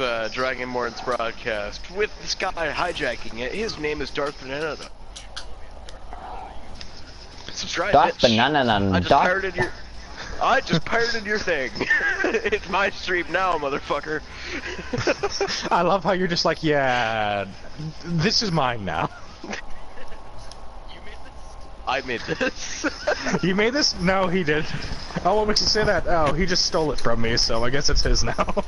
this uh, Dragonborn's broadcast with this guy hijacking it. His name is Darth Banana. Subscribe, Darth. Banana I just Darth- pirated your. I just pirated your thing. it's my stream now, motherfucker. I love how you're just like, yeah, this is mine now. You made this? I made this. You made this? No, he did. Oh, what makes you say that? Oh, he just stole it from me, so I guess it's his now.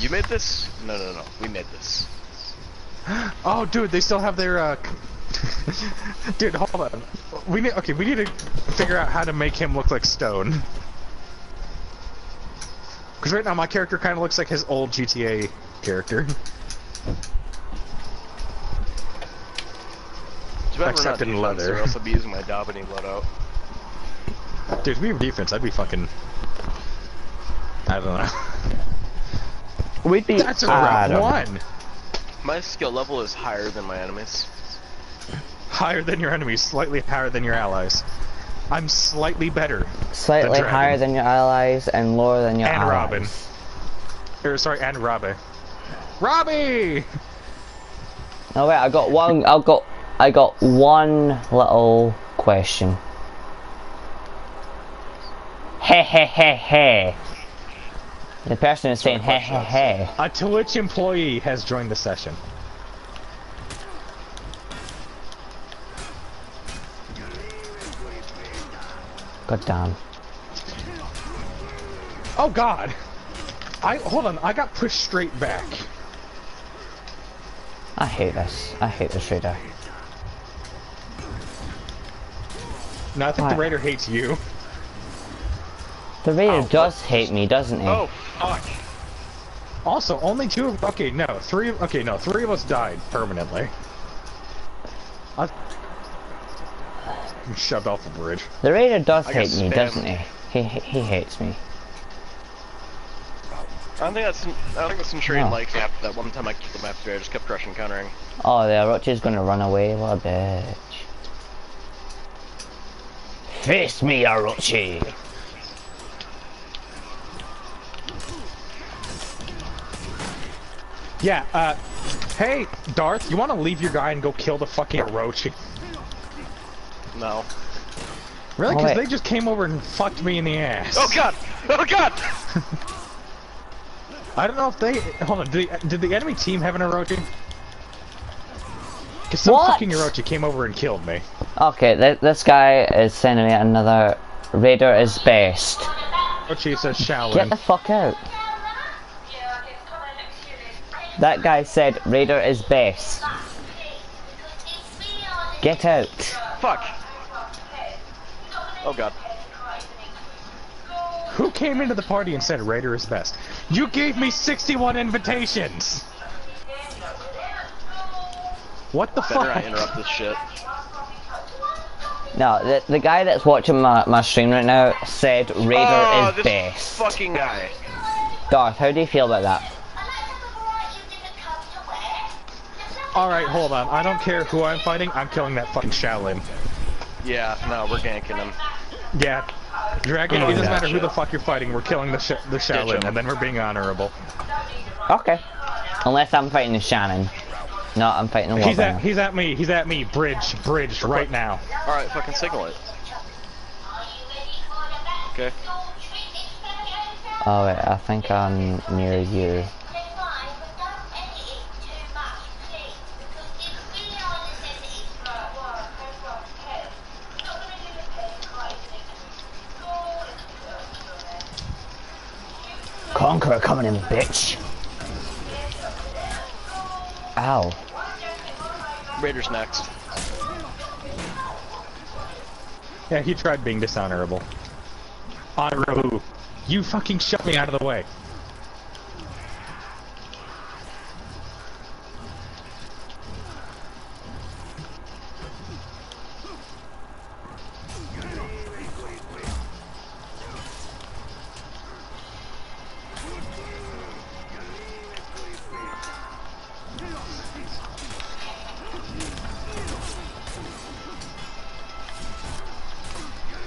You made this? No, no, no. We made this. Oh, dude, they still have their, uh... dude, hold on. We need, okay, we need to figure out how to make him look like Stone. Because right now my character kind of looks like his old GTA character. Too bad we're Except in defense, leather. Or else I'll be using my Daubeny loadout. Dude, if we were defense, I'd be fucking... I don't know. We'd be. That's a I round one! My skill level is higher than my enemies. Higher than your enemies, slightly higher than your allies. I'm slightly better. Slightly dragon. higher than your allies and lower than your And allies. Robin. Or, sorry, and Robbie. Robbie! Oh wait, I got one. I got. I got one little question. Hey hey hey hey. The person is saying hey hey hey. Uh, A Twitch employee has joined the session. God damn. Oh god! I hold on, I got pushed straight back. I hate this. I hate this raider. No, I think Why? the raider hates you. The raider Oh, does hate me, doesn't he? Oh, fuck. Also, only two of okay, no, three of okay, no, three of us died permanently. I I'm shoved off the bridge. The raider does I hate me, spammed. doesn't he? He he hates me. I don't think that's. I don't think that's some trade No. like after that one time I killed him after I just kept crushing countering. Oh, the Orochi's gonna run away. What a bitch. Face me, Orochi. Yeah, uh hey, Darth, you wanna leave your guy and go kill the fucking Orochi? No. Really? Oh, Because wait. they just came over and fucked me in the ass. Oh god! Oh god! I don't know if they. Hold on. Did the, did the enemy team have an Orochi? Because some What? fucking Orochi came over and killed me. Okay, th this guy is sending me another. Raider is best. Orochi says Get the fuck out. That guy said Raider is best. Get out. Fuck! Oh god. Who came into the party and said Raider is best? You gave me 61 invitations! What the Better not fuck? interrupt this shit. No, the, the guy that's watching my, my stream right now said Raider oh, is this best. fucking guy. Darth, how do you feel about that? Alright, hold on. I don't care who I'm fighting, I'm killing that fucking Shaolin. Yeah, no, we're ganking him. Yeah. Dragon, Oh, it doesn't yeah. matter who the fuck you're fighting, we're killing the, sh the Shaolin, and then we're being honorable. Okay. Unless I'm fighting the Shannon. No, I'm fighting the He's at, he's at me, he's at me, bridge, bridge, right now. Alright, fucking signal it. Okay. Oh wait, I think I'm near you. Conqueror coming in, bitch. Ow. Raiders next. Yeah, he tried being dishonorable. Honorable. You fucking shut me out of the way.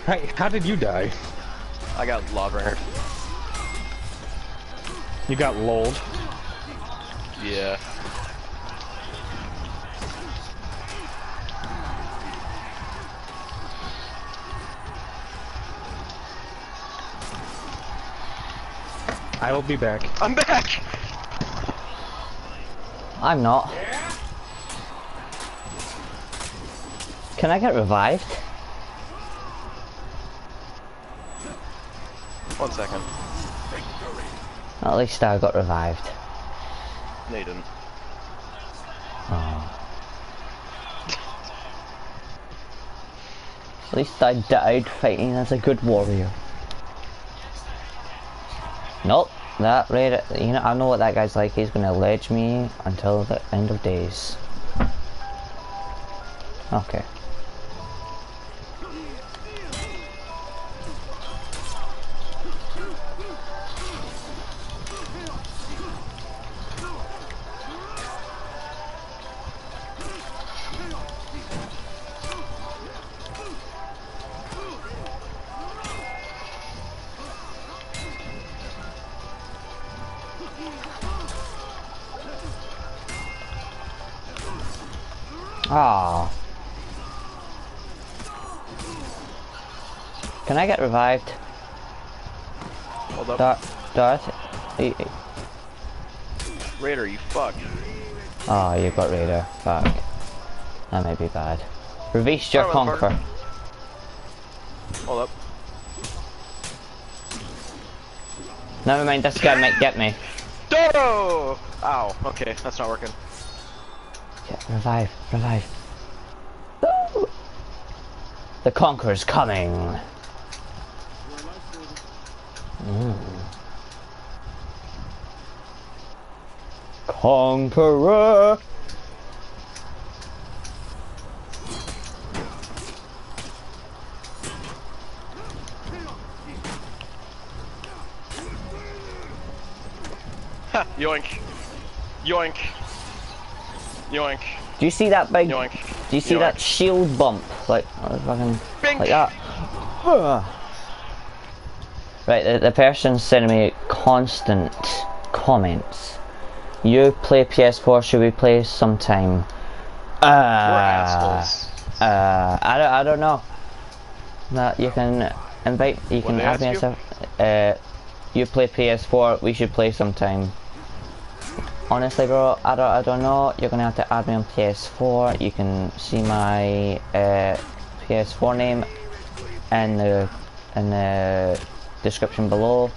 Hey, how did you die? I got lava runner. You got lulled. Yeah. I will be back. I'm back! I'm not. Can I get revived? One second. At least I got revived. No, you didn't. At least I died fighting as a good warrior. Nope, that raider, you know, I know what that guy's like. He's gonna ledge me until the end of days. Okay. Get revived? Hold up. Dar Darth? Eh, eh. Raider, you fuck. Oh, you got Raider. Fuck. That may be bad. Revice your conquer. Hold up. Never mind, this guy might get me. Dodo! Ow, okay, that's not working. Yeah, revive, revive. No! The conqueror's coming. Mm. Conqueror. Ha! Yoink. Yoink. Yoink. Do you see that big? Yoink. Do you see Yoink. that shield bump? Like, fucking, Bink. like that. right, the, the person's sending me constant comments. You play PS4, should we play sometime? Uh. Uh, I don't, I don't know. No, you can invite, you can add me as a, uh, you play PS4, we should play sometime. Honestly, bro, I don't, I don't know. You're gonna have to add me on PS4. You can see my uh, PS4 name in the in the description below.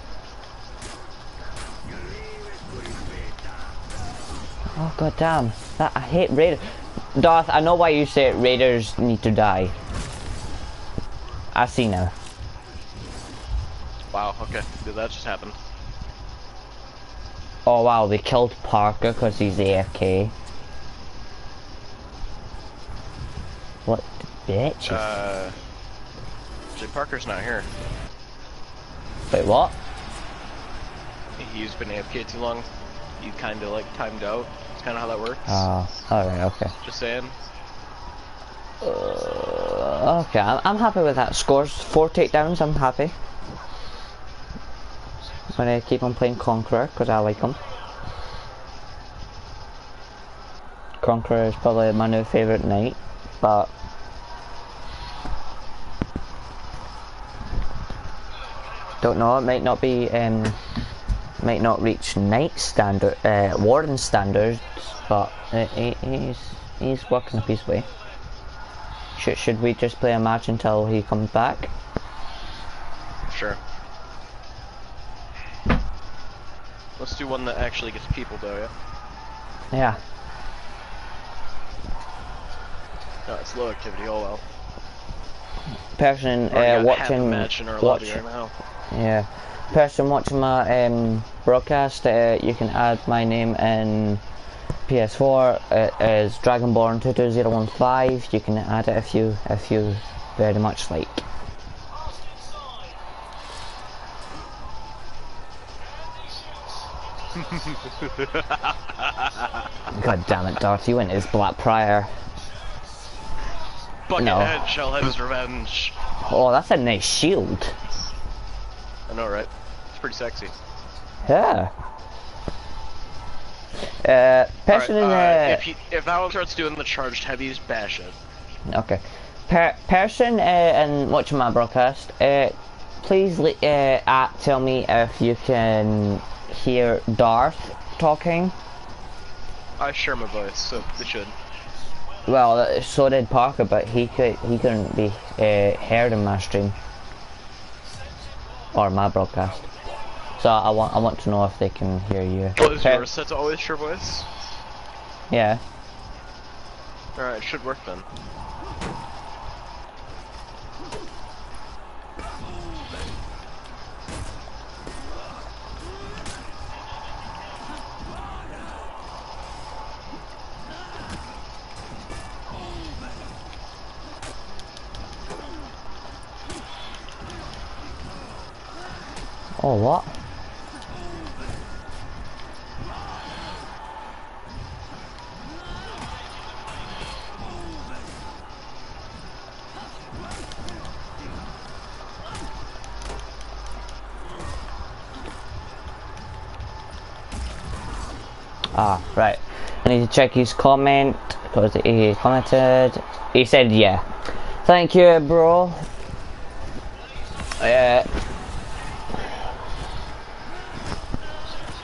Oh god damn! That I hate Raiders. Darth, I know why you say Raiders need to die. I see now. Wow, okay. Did that just happen? Oh wow, they killed Parker because he's AFK. What bitch? Uh. Jay Parker's not here. Wait, what? He's been AFK too long. He kinda like timed out. That's kinda how that works. Oh, alright, okay. Just saying. Uh, okay, I'm, I'm happy with that. Scores four takedowns, I'm happy. I'm gonna keep on playing Conqueror because I like him. Conqueror is probably my new favourite knight, but don't know. It might not be, um, might not reach knight standard, uh, warden standards, but he, he's he's working up his way. Should should we just play a match until he comes back? Sure. Let's do one that actually gets people though, yeah? Yeah. No, it's low activity, oh well. Person uh, a watching match in our watch, lobby right now. yeah. Person watching my um, broadcast, uh, you can add my name in PS4. It is Dragonborn two two zero one five. You can add it if you if you very much like. God damn it, Darth! You went as Black Prior. Buckethead shall have his revenge. Oh, that's a nice shield. I know, right? Pretty sexy. Yeah. Uh, person Alright, in uh, the if, he, if one starts doing the charged heavies, bash it. okay, per person uh, in watching my broadcast, uh, please uh, at, tell me if you can hear Darth talking. I share my voice, so it should. Well, uh, so did Parker, but he could he couldn't be uh, heard in my stream or my broadcast. So I want I want to know if they can hear you. What is Per- yours set to always share voice? Yeah. Alright, it should work then. Oh what? Need to check his comment because he commented. He said yeah. Thank you, bro. Uh,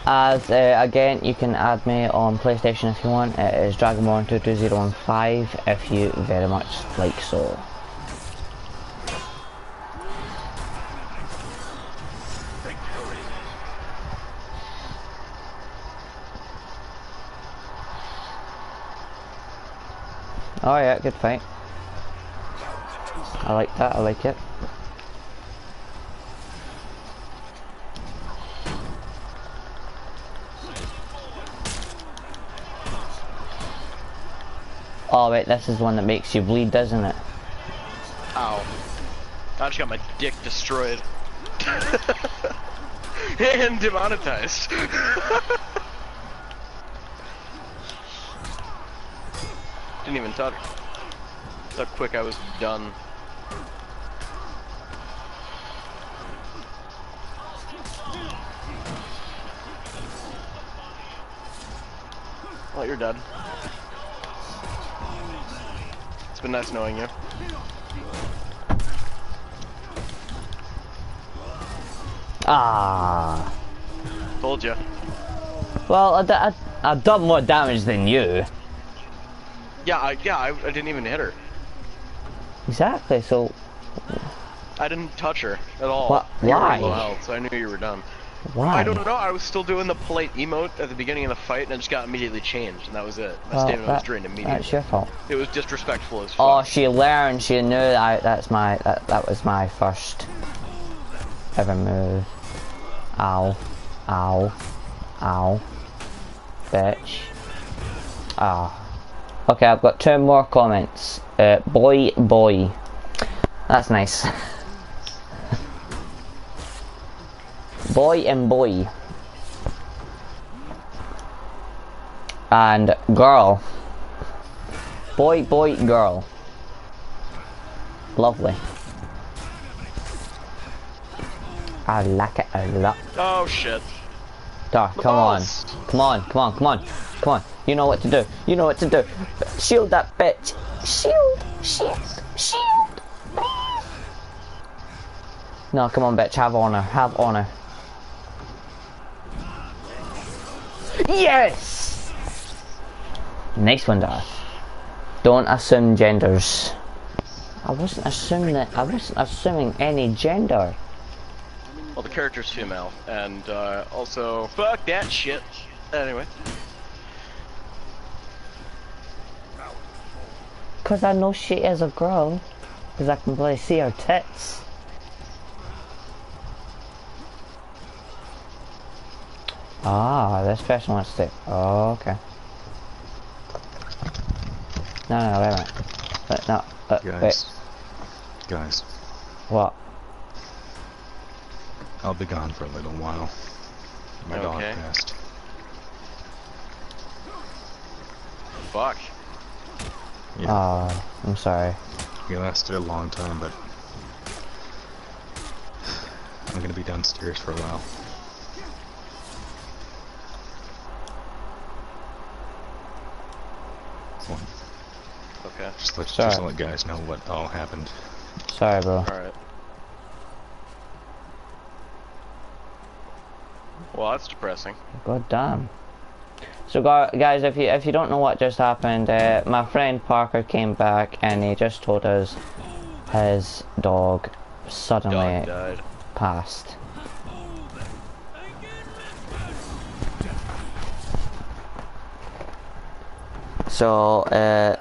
as uh, again, you can add me on PlayStation if you want. It is Dragonborn22015 if you very much like so. Yeah, good fight. I like that, I like it. Oh wait, this is one that makes you bleed, doesn't it? Ow. I just got my dick destroyed. and demonetized. Didn't even touch. How quick I was done. Well, you're dead. It's been nice knowing you. Ah. Told you. Well, I, I, I've done more damage than you. Yeah, I, yeah, I, I didn't even hit her. Exactly, so I didn't touch her at all. Why? so I knew you were done. why? I don't know. I was still doing the polite emote at the beginning of the fight, and it just got immediately changed, and that was it. My Well, stamina was that- drained That's immediately. your fault. It was disrespectful as Oh, she learned. She knew that. I, that's my. That, that was my first ever move. Ow, ow, ow, bitch. Ah. Okay, I've got two more comments. Uh, boy, boy. That's nice. boy and boy. And girl. Boy, boy, girl. Lovely. I like it a lot. Oh shit. Dar, come on. Come on, come on, come on. Come on. You know what to do. You know what to do. Shield that bitch. Shield, shield, shield. No, come on, bitch. Have honor. Have honor. Yes! Nice one, Darth. Don't assume genders. I wasn't assuming that. I wasn't assuming any gender. Well, the character's female, and uh, also fuck that shit. Anyway, Cause I know she is a girl. Cause I can really see her tits. Ah, this person wants to. Oh, okay. No, no, no, wait a minute. Wait, no, uh, Guys. wait. Guys, What? I'll be gone for a little while. My dog passed. fuck. Yeah, Oh, I'm sorry. he lasted a long time, but I'm gonna be downstairs for a while. one. Okay. Just let, Sorry. just let guys know what all happened. Sorry, bro. Alright. Well, that's depressing. God damn. So guys, if you if you don't know what just happened, uh, my friend Parker came back and he just told us his dog suddenly Dog passed. So, uh,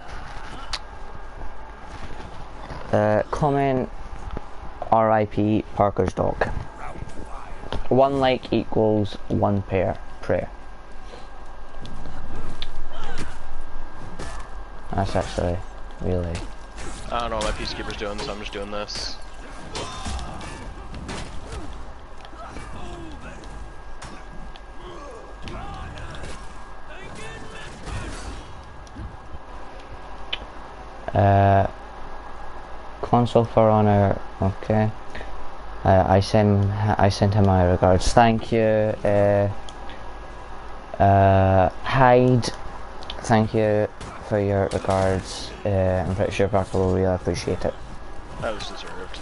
uh, comment RIP Parker's dog. One like equals one pair prayer. That's actually really I don't know what my peacekeeper's doing, so I'm just doing this. Uh, console for honor. Okay. Uh, I send I sent him my regards. Thank you. Uh, uh, Hyde. Thank you for your regards. Uh, I'm pretty sure will really appreciate it. That was deserved.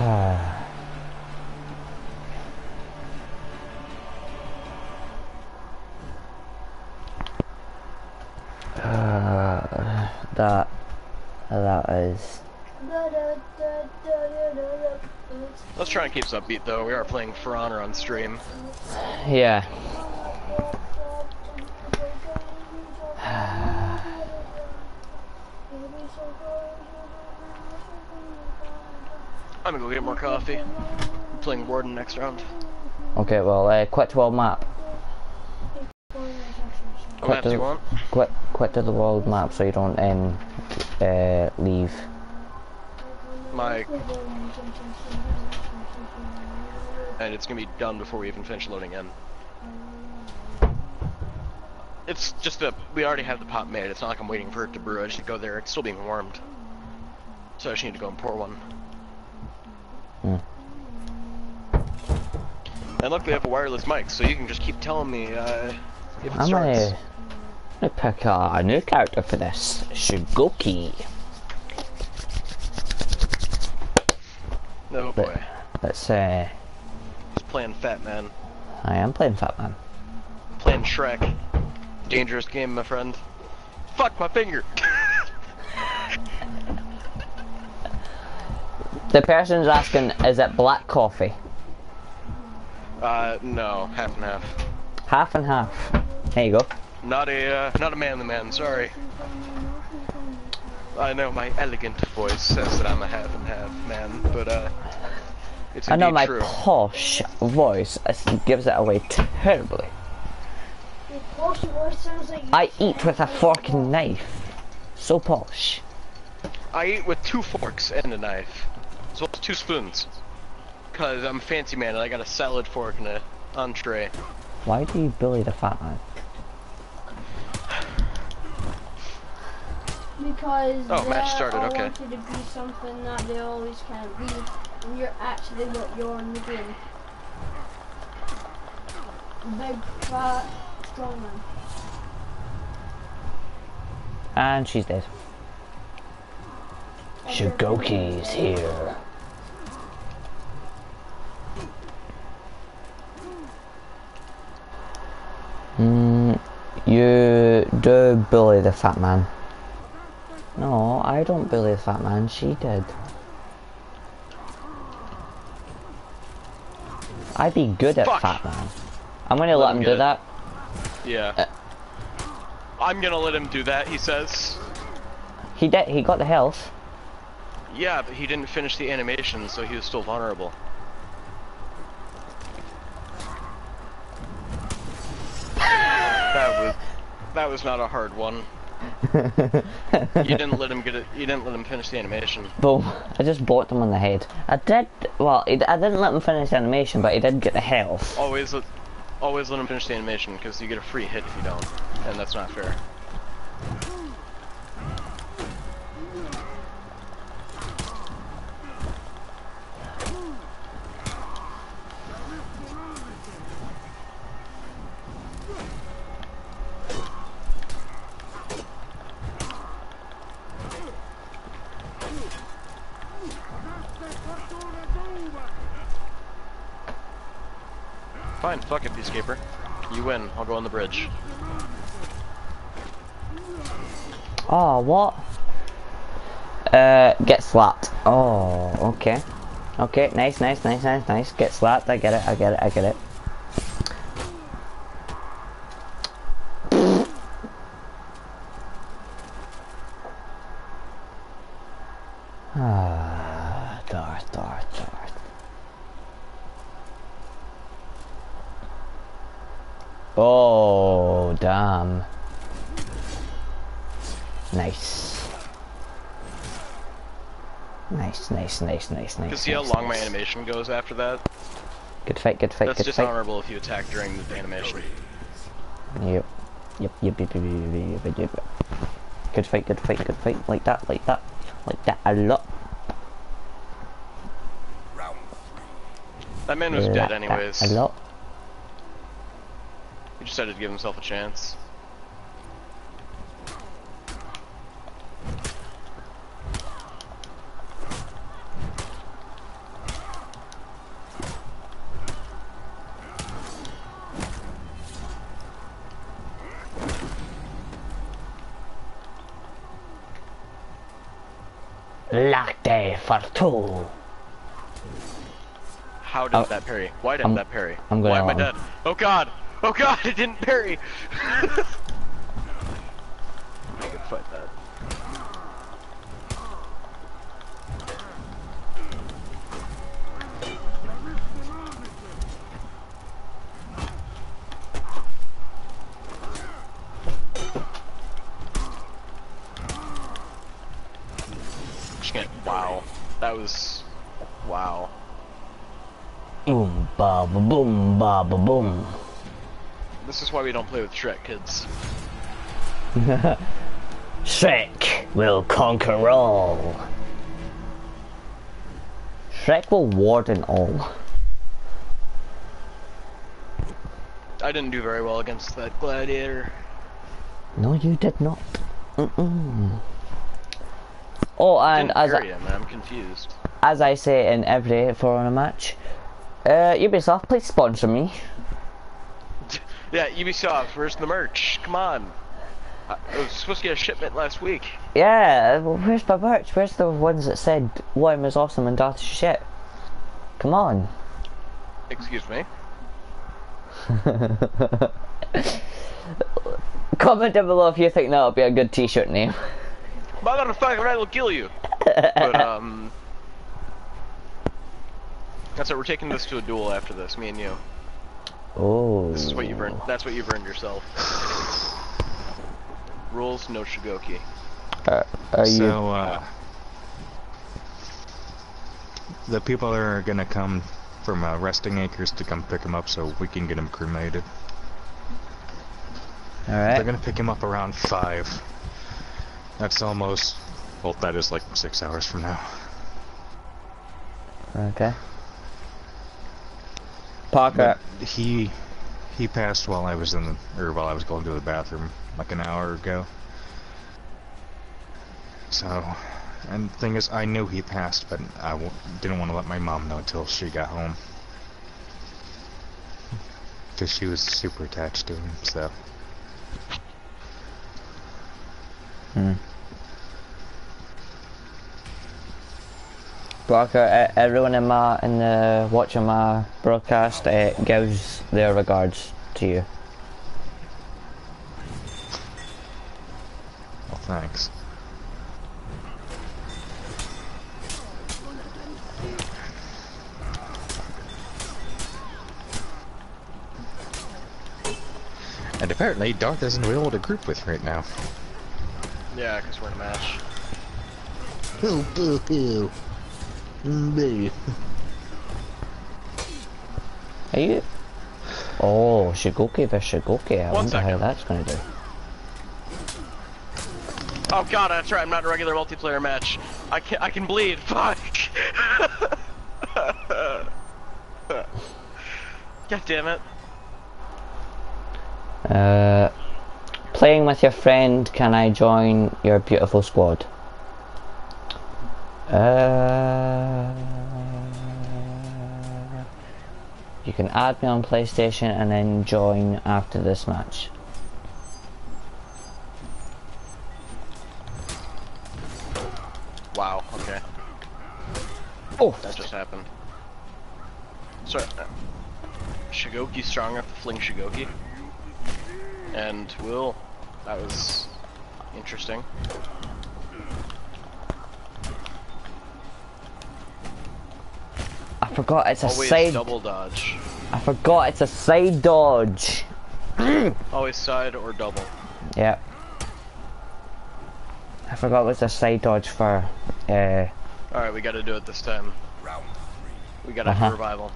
Uh, that that is Let's try and keep us upbeat though. We are playing For Honor on stream. yeah. I'm gonna go get more coffee. I'm playing Warden next round. Okay, well, uh, quit to world map. What map do you want? Quit quit to the world map so you don't um uh leave. My and it's gonna be done before we even finish loading in. It's just a we already have the pot made. It's not like I'm waiting for it to brew. I just need to go there. It's still being warmed, so I just need to go and pour one. Hmm. And luckily I have a wireless mic, so you can just keep telling me uh, if it I'm starts. I'm gonna pick a new character for this. Shugoki. Oh But- boy, Let's uh he's playing Fat Man, I am playing Fat Man. playing Shrek. Dangerous game, my friend. Fuck my finger. The person's asking, is it black coffee? uh, no, half and half. Half and half. There you go. Not a uh, not a man manly man. Sorry. I know my elegant voice says that I'm a half and half man, but uh, it's I know my true. posh voice gives it away terribly. I eat with a fork and knife. So posh. I eat with two forks and a knife, as well as two spoons. Cause I'm a fancy man and I got a salad fork and a entree. Why do you bully the fat man? Because Oh, match started, okay. want you to be something that they always can't be, and you're actually what you're in the game. Big, fat, strong man. And she's dead. Shugoki's here. Mm, you do bully the fat man. No, I don't bully the fat man, she did. I'd be good at Fuck. fat man. I'm gonna let, him him do it. that. Yeah. Uh. I'm gonna let him do that, he says. He did, he got the health. Yeah, but he didn't finish the animation, so he was still vulnerable. That was that was not a hard one. You didn't let him get it. You didn't let him finish the animation. Boom. I just blocked him on the head. I did, well, I didn't let him finish the animation, but he did get the health. Always let, always let him finish the animation because you get a free hit if you don't, and that's not fair. Fine, fuck. You win. I'll go on the bridge. Oh, what? Uh, get slapped. Oh, okay. Okay, nice, nice, nice, nice, nice. Get slapped. I get it, I get it, I get it. Ah, Darth, Darth, Darth. Oh, damn. Nice. Nice, nice, nice, nice, nice. You see how nice, my animation goes after that? Good fight, good fight, That's good fight. dishonorable if you attack during the animation. Yep. Yep, yep, yep, yep, yep, yep, yep. Good fight, good fight, good fight. Like that, like that. Like that a lot. That man was like dead anyways. A lot. He just had to give himself a chance. Latte for two. How did Oh, that parry? Why didn't I'm- that parry? I'm Why gonna am I dead? Oh god! Oh god, it didn't parry! we don't play with Shrek, kids. Shrek will conquer all. Shrek will warden all. I didn't do very well against that gladiator. No, you did not. Mm-mm. Oh, and as I, him, I'm confused. as I say in every For Honor match, uh, Ubisoft, please sponsor me. Yeah, Ubisoft, where's the merch? Come on. I I was supposed to get a shipment last week. Yeah, well, where's my merch? Where's the ones that said Worm is awesome and is shit? Come on. Excuse me. Comment down below if you think that would be a good t-shirt name. Motherfucker, I will kill you. but, um... That's it, we're taking this to a duel after this, me and you. Oh. This is what you've earned, that's what you've earned yourself. Rules, no Shugoki. Are, are you? So, uh, the people are gonna come from uh, Resting Acres to come pick him up so we can get him cremated. All They're gonna pick him up around 5. That's almost, well, that is like 6 hours from now. Okay. But he, he passed while I was in the, or while I was going to the bathroom like an hour ago. So, and the thing is, I knew he passed, but I w didn't want to let my mom know until she got home. Because she was super attached to him, so. Hmm. Parker, everyone in my in the watching my broadcast uh, gives their regards to you. Well, thanks. And apparently, Darth isn't available to group with right now. Yeah, because we're in a match. Oh, boo hoo. Are you? Oh, Shugoki versus Shugoki. I One wonder how that's gonna do. Oh god, that's right, I'm not in a regular multiplayer match. I can I can bleed, fuck! God damn it. Uh, playing with your friend. Can I join your beautiful squad? Uh, PlayStation and then join after this match. Wow. Okay. Oh, That just happened. Sorry. uh, Shugoki strong enough to fling Shugoki. And Will. That was interesting. I forgot it's a Always side. double dodge. I forgot it's a side dodge. Always side or double. Yep. I forgot it's a side dodge for. Uh, Alright, we gotta do it this time. Round three. We gotta Uh-huh. have revival.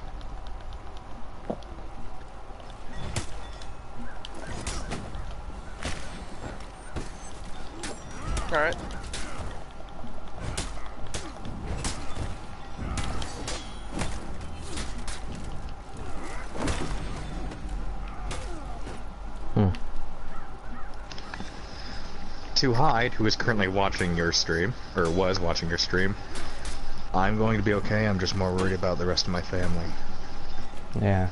Alright. To Hyde, who is currently watching your stream, or was watching your stream, I'm going to be okay. I'm just more worried about the rest of my family. yeah.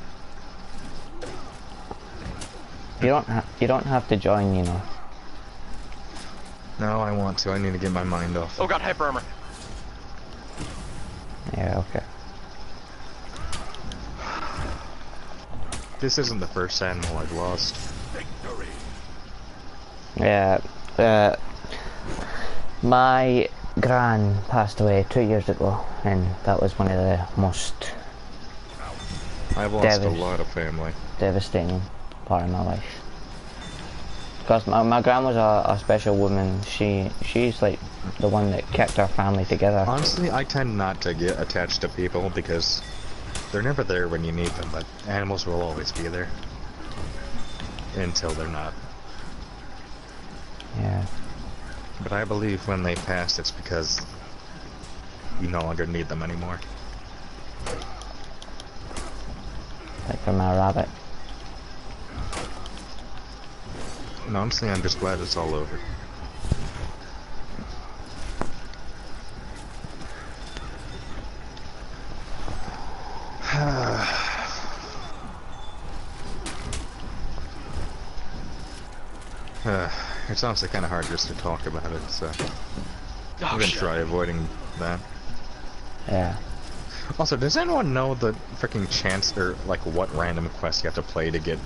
You don't. Ha- you don't have to join. You know. No, I want to. I need to get my mind off. Oh god, hyper armor. Yeah. Okay. This isn't the first animal I've lost. Victory. Yeah. Uh, my gran passed away two years ago, and that was one of the most I've lost a lot of family. devastating part of my life. Because my, my gran was a, a special woman. She she's like the one that kept our family together. Honestly, I tend not to get attached to people because they're never there when you need them, but animals will always be there. Until they're not. Yeah. But I believe when they pass, it's because you no longer need them anymore. Like for my rabbit. And honestly, I'm just glad it's all over. Uh, it's honestly kind of hard just to talk about it, so Oh, I'm gonna shit. try avoiding that. Yeah. Also, does anyone know the freaking chance or like what random quest you have to play to get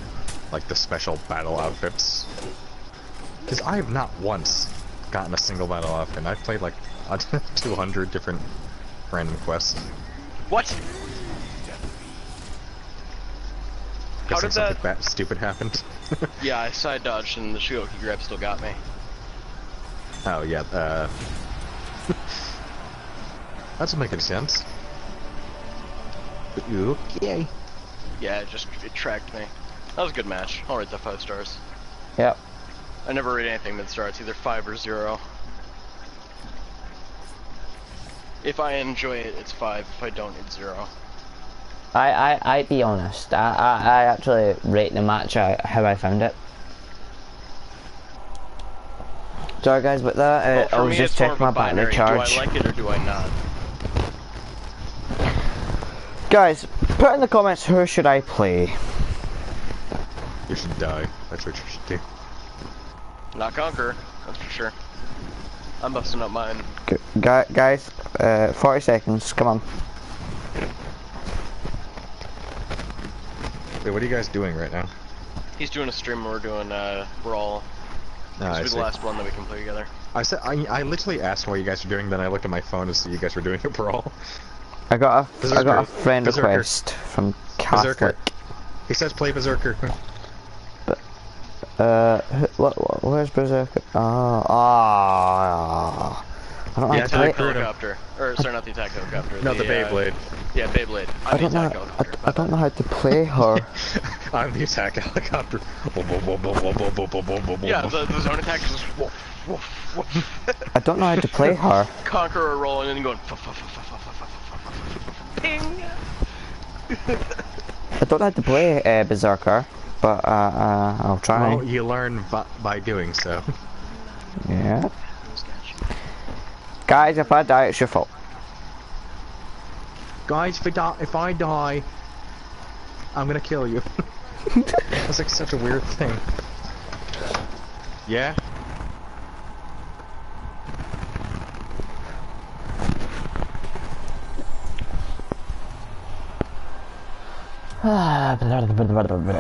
like the special battle outfits? Because I have not once gotten a single battle outfit. I've played like 200 different random quests. What? How did that- something that stupid happened? Yeah, I side dodged and the Shugoki grab still got me. oh yeah. Uh... that doesn't make any sense. Okay. Yeah, it just it tracked me. That was a good match. I'll rate that five stars. Yep. I never rate anything mid starts either five or zero. If I enjoy it, it's five. If I don't, it's zero. I I I be honest. I I, I actually rate the match uh, how I found it. Sorry guys, but that uh, Well, I was just it's checking my battery charge. Do I like it or do I not? Guys, put in the comments who should I play. You should die. That's what you should do. Not conquer. That's for sure. I'm busting up mine. G- guys, uh, 40 seconds. Come on. Wait, what are you guys doing right now? He's doing a stream. We're doing uh, Brawl. Oh, This I will be the last one that we can play together. I said I, I literally asked what you guys were doing, then I looked at my phone to see you guys were doing a brawl. I got a I got a friend Berserker. request from Catholic. Berserker. He says play Berserker. But, Uh, wh- what, what, where's Berserker? Oh, oh, I don't yeah, like attack helicopter. Or sorry, not the attack helicopter. Not the, the Beyblade. Uh, yeah, Beyblade. I'm I don't know. Helicopter. I, I don't know how to play her. I'm the attack helicopter. yeah, the, the zone attack is just. I don't know how to play her. Conqueror rolling in and going. Ping. I don't know how to play uh, Berserker, but uh, uh, I'll try. Well, you learn by doing so. Yeah. Guys, if I die, it's your fault. Guys, if I die, if I die I'm gonna kill you. That's like such a weird thing. Yeah? Ah, blah, blah, blah, blah, blah.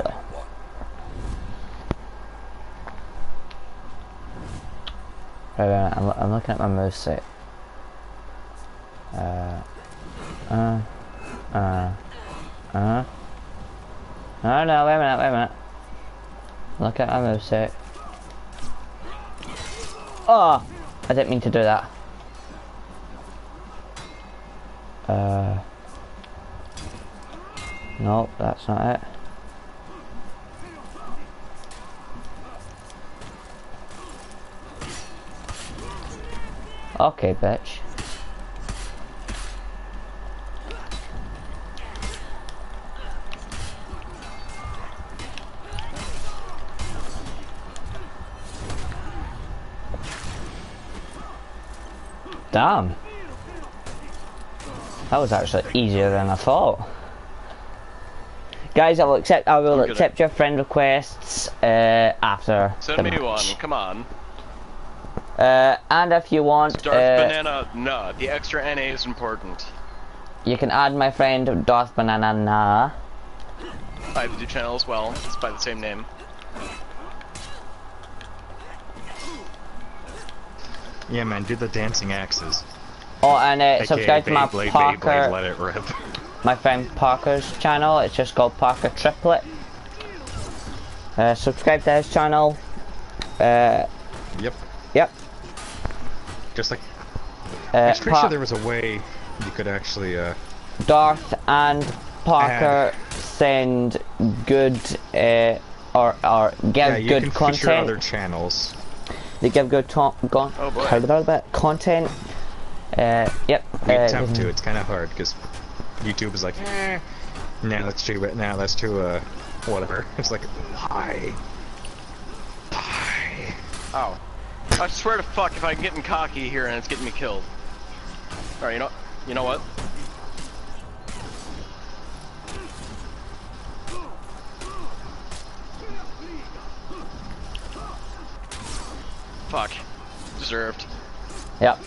Right, wait a minute, I'm, I'm looking at my mouse set. Uh, uh, uh, uh. No, no, wait a minute, wait a minute. Look at my mouse set. Oh! I didn't mean to do that. Uh. Nope, that's not it. Okay, bitch. Damn. That was actually easier than I thought. Guys, I will accept. I will accept your friend requests uh, after Send the me match. one. Come on. Uh, and if you want, Darth uh, Banana. No, the extra NA is important. you can add my friend Darth Banana Na. I have a channel as well. It's by the same name. Yeah, man, do the dancing axes. Oh, and uh, subscribe to my Beyblade, Parker, let it rip. my friend Parker's channel. It's just called Parker Triplet. Uh, subscribe to his channel. Uh, Yep. yep. Just like, Uh, I'm pretty Pa- sure there was a way you could actually, uh, Darth and Parker send good uh, or or give yeah, you good can feature content. other channels. They give good to- gon- Oh, boy. how about that? content. Uh, yep. We uh, attempt to, it's kind of hard, because YouTube is like, eh, nah, that's too, nah, that's too, uh, whatever. It's like, why? Why? Ow. I swear to fuck if I'm getting cocky here and it's getting me killed. Alright, you know you know what? Fuck. Deserved. Yep.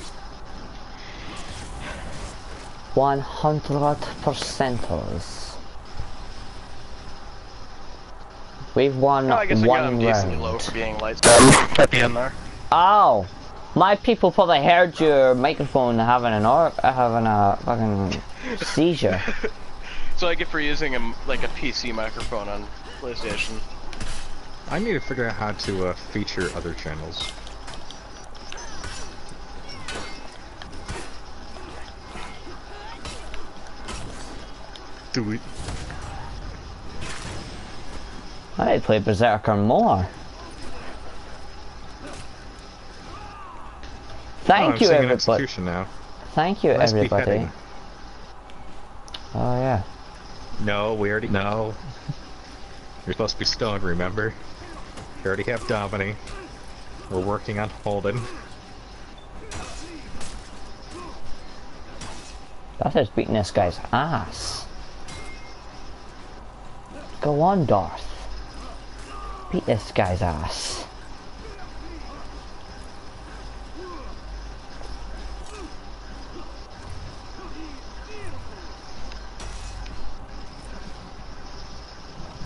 One hundred percenters. We've won Oh, I guess I got one him decently low round. for being lights at the end there. Ow! My people probably heard your microphone having an or having a fucking seizure. So I get for using a, like a PC microphone on PlayStation. I need to figure out how to, uh, feature other channels. Do it. I need to play Berserker more. oh, Thank I'm you, everybody. Execution now. Thank you, Nice everybody. beheading. Oh yeah. No, we already know. You're supposed to be stoned, remember? We already have Domini. We're working on Holden. That is beating this guy's ass. Go on, Darth. Beat this guy's ass.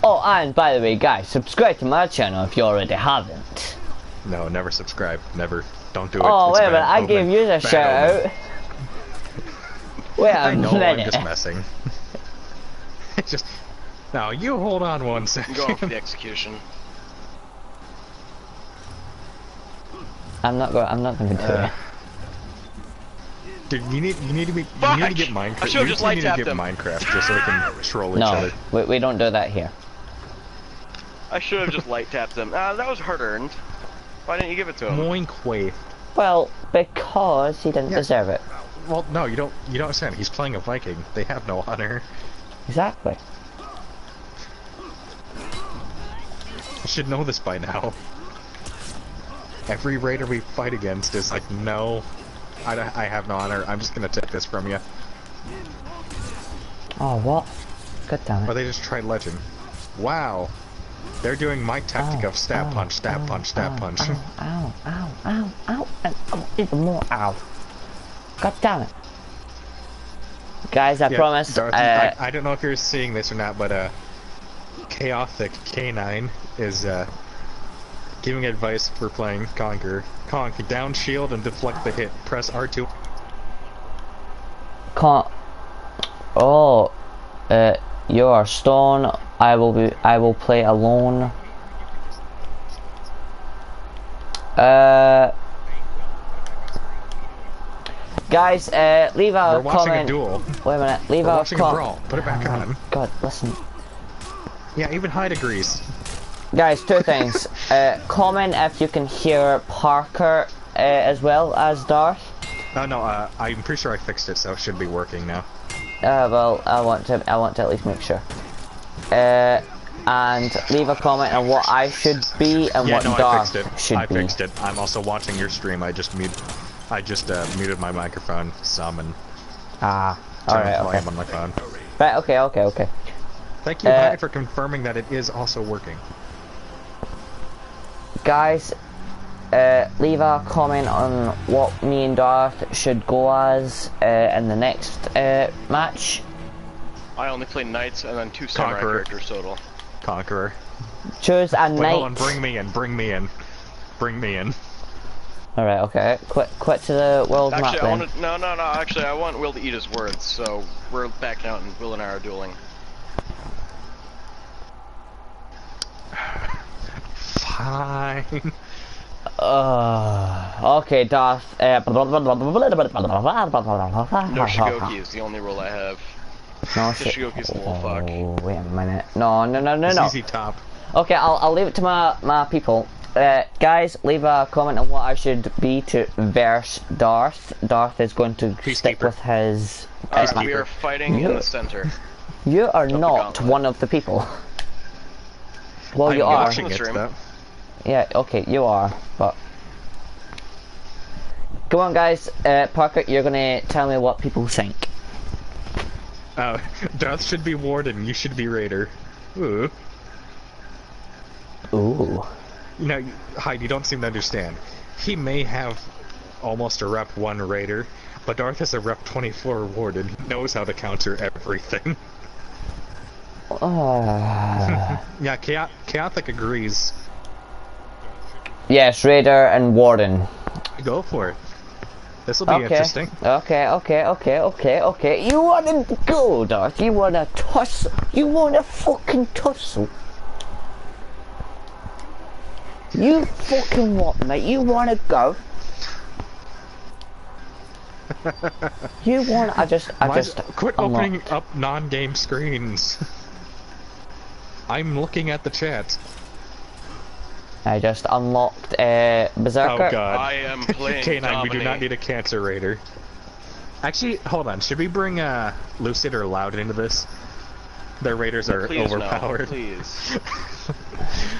Oh, and by the way, guys, subscribe to my channel if you already haven't. No, never subscribe. Never. Don't do it. Oh, It's wait a minute, I gave you the shout omen. out. Wait a I know, I'm just messing. it's just. Now, you hold on one I'm second. going for the execution. I'm not going. I'm not going to do Uh, it. Dude, you need you need to be you need to get I Minecraft. should've You just two light need to tapped get him. Minecraft just so we can troll each No, other. we, we don't do that here. I should have just light tapped him. Ah, that was hard earned. Why didn't you give it to him? Moinkwe. Well, because he didn't Yeah. deserve it. Well, no, you don't. You don't understand. He's playing a Viking. They have no honor. Exactly. You should know this by now. Every raider we fight against is like, no, I, I have no honor. I'm just gonna take this from you. Oh, what? God damn Or they just tried legend. Wow. They're doing my tactic Ow, of stab ow, punch, stab ow, punch, stab ow, punch. Ow, ow, ow, ow, ow, and oh, even more ow. God damn it. Guys, I Yeah, promise. Dorothy, uh, I, I don't know if you're seeing this or not, but uh, Chaothic K9 is uh, giving advice for playing Conquer. Conk, down shield and deflect the hit. Press R2. can't. Oh, uh, you are stone. I will be. I will play alone. Uh, guys, uh, leave a We're watching a duel. Wait a minute. Leave We're a watching a brawl. Put it back Oh on. God, listen. Yeah, even high agrees. Guys, two things. Uh, comment if you can hear Parker uh, as well as Darth. No, no, uh, I'm pretty sure I fixed it, so it should be working now. Uh, well, I want to. I want to at least make sure. Uh, and leave a comment on what I should be and yeah, what no, I Darth fixed it. should I be. fixed it. I'm also watching your stream. I just mute. I just uh, muted my microphone some and Ah, turned alright, okay. on my phone. Right, okay, okay, okay. Thank you, Uh, for confirming that it is also working. Guys, uh, leave a comment on what me and Darth should go as uh, in the next uh, match. I only play knights and then two samurai Conqueror. characters total. Conqueror. Choose a Wait, knight. hold on. Bring me in. Bring me in. Bring me in. Alright, okay. Quit, quit to the world Actually, map I then. want to. No, no, no. Actually, I want Will to eat his words, so we're backing out and Will and I are dueling. Fine. Uh, okay, Darth. Uh, No no Shugoki is the only role I have. No The Shugoki's a little fuck. Oh, wait a minute. No, no, no, no, no. easy top. Okay, I'll, I'll leave it to my, my people. Uh, guys, leave a comment on what I should be to verse Darth. Darth is going to stick Peacekeeper. with his. Alright, Uh, we are fighting in the center. you are not gauntlet. one of the people. Well, I'm you are. watching it, though. Yeah, okay, you are, but. Come on, guys. Uh, Parker, you're gonna tell me what people think. Oh, Darth should be Warden. You should be Raider. Ooh. Ooh. You know, Hyde, you don't seem to understand. He may have almost a rep 1 Raider, but Darth is a rep 24 Warden. He knows how to counter everything. Uh, yeah, Chaot- Chaothic agrees. Yes, Raider and Warden. Go for it. This will be Okay. interesting. Okay, okay, okay, okay, okay. You wanna go, Darth? You wanna tussle? You wanna fucking tussle? You fucking what, mate? You wanna go? you want? I just, I Why- just quit opening up non-game screens. I'm looking at the chat. I just unlocked uh, Berserker. Oh god. I am playing K9, we do not need a Cancer Raider. Actually, hold on. Should we bring uh, Lucid or Loud into this? Their raiders are Please overpowered. no, please.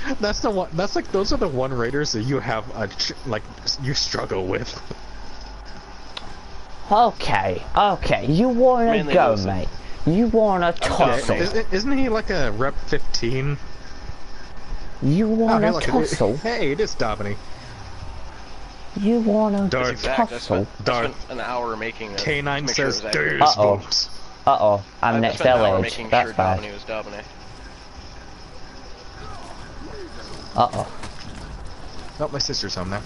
that's the one. That's like those are the one raiders that you have a ch- like you struggle with. Okay, okay. You wanna Mainly go, Lucid. mate? You wanna tussle? Is, isn't he like a rep 15? You Oh, wanna hey, look, it- tussle? hey, it is Domini. You wanna Darth. Exact. I tussle? spent, I spent an hour making it. to K9 make sure it says was. Uh-oh. goosebumps. Uh oh, I'm I next spent an hour LH. making That's sure bad. Domini was Domini. Uh oh. Oh, my sister's home now.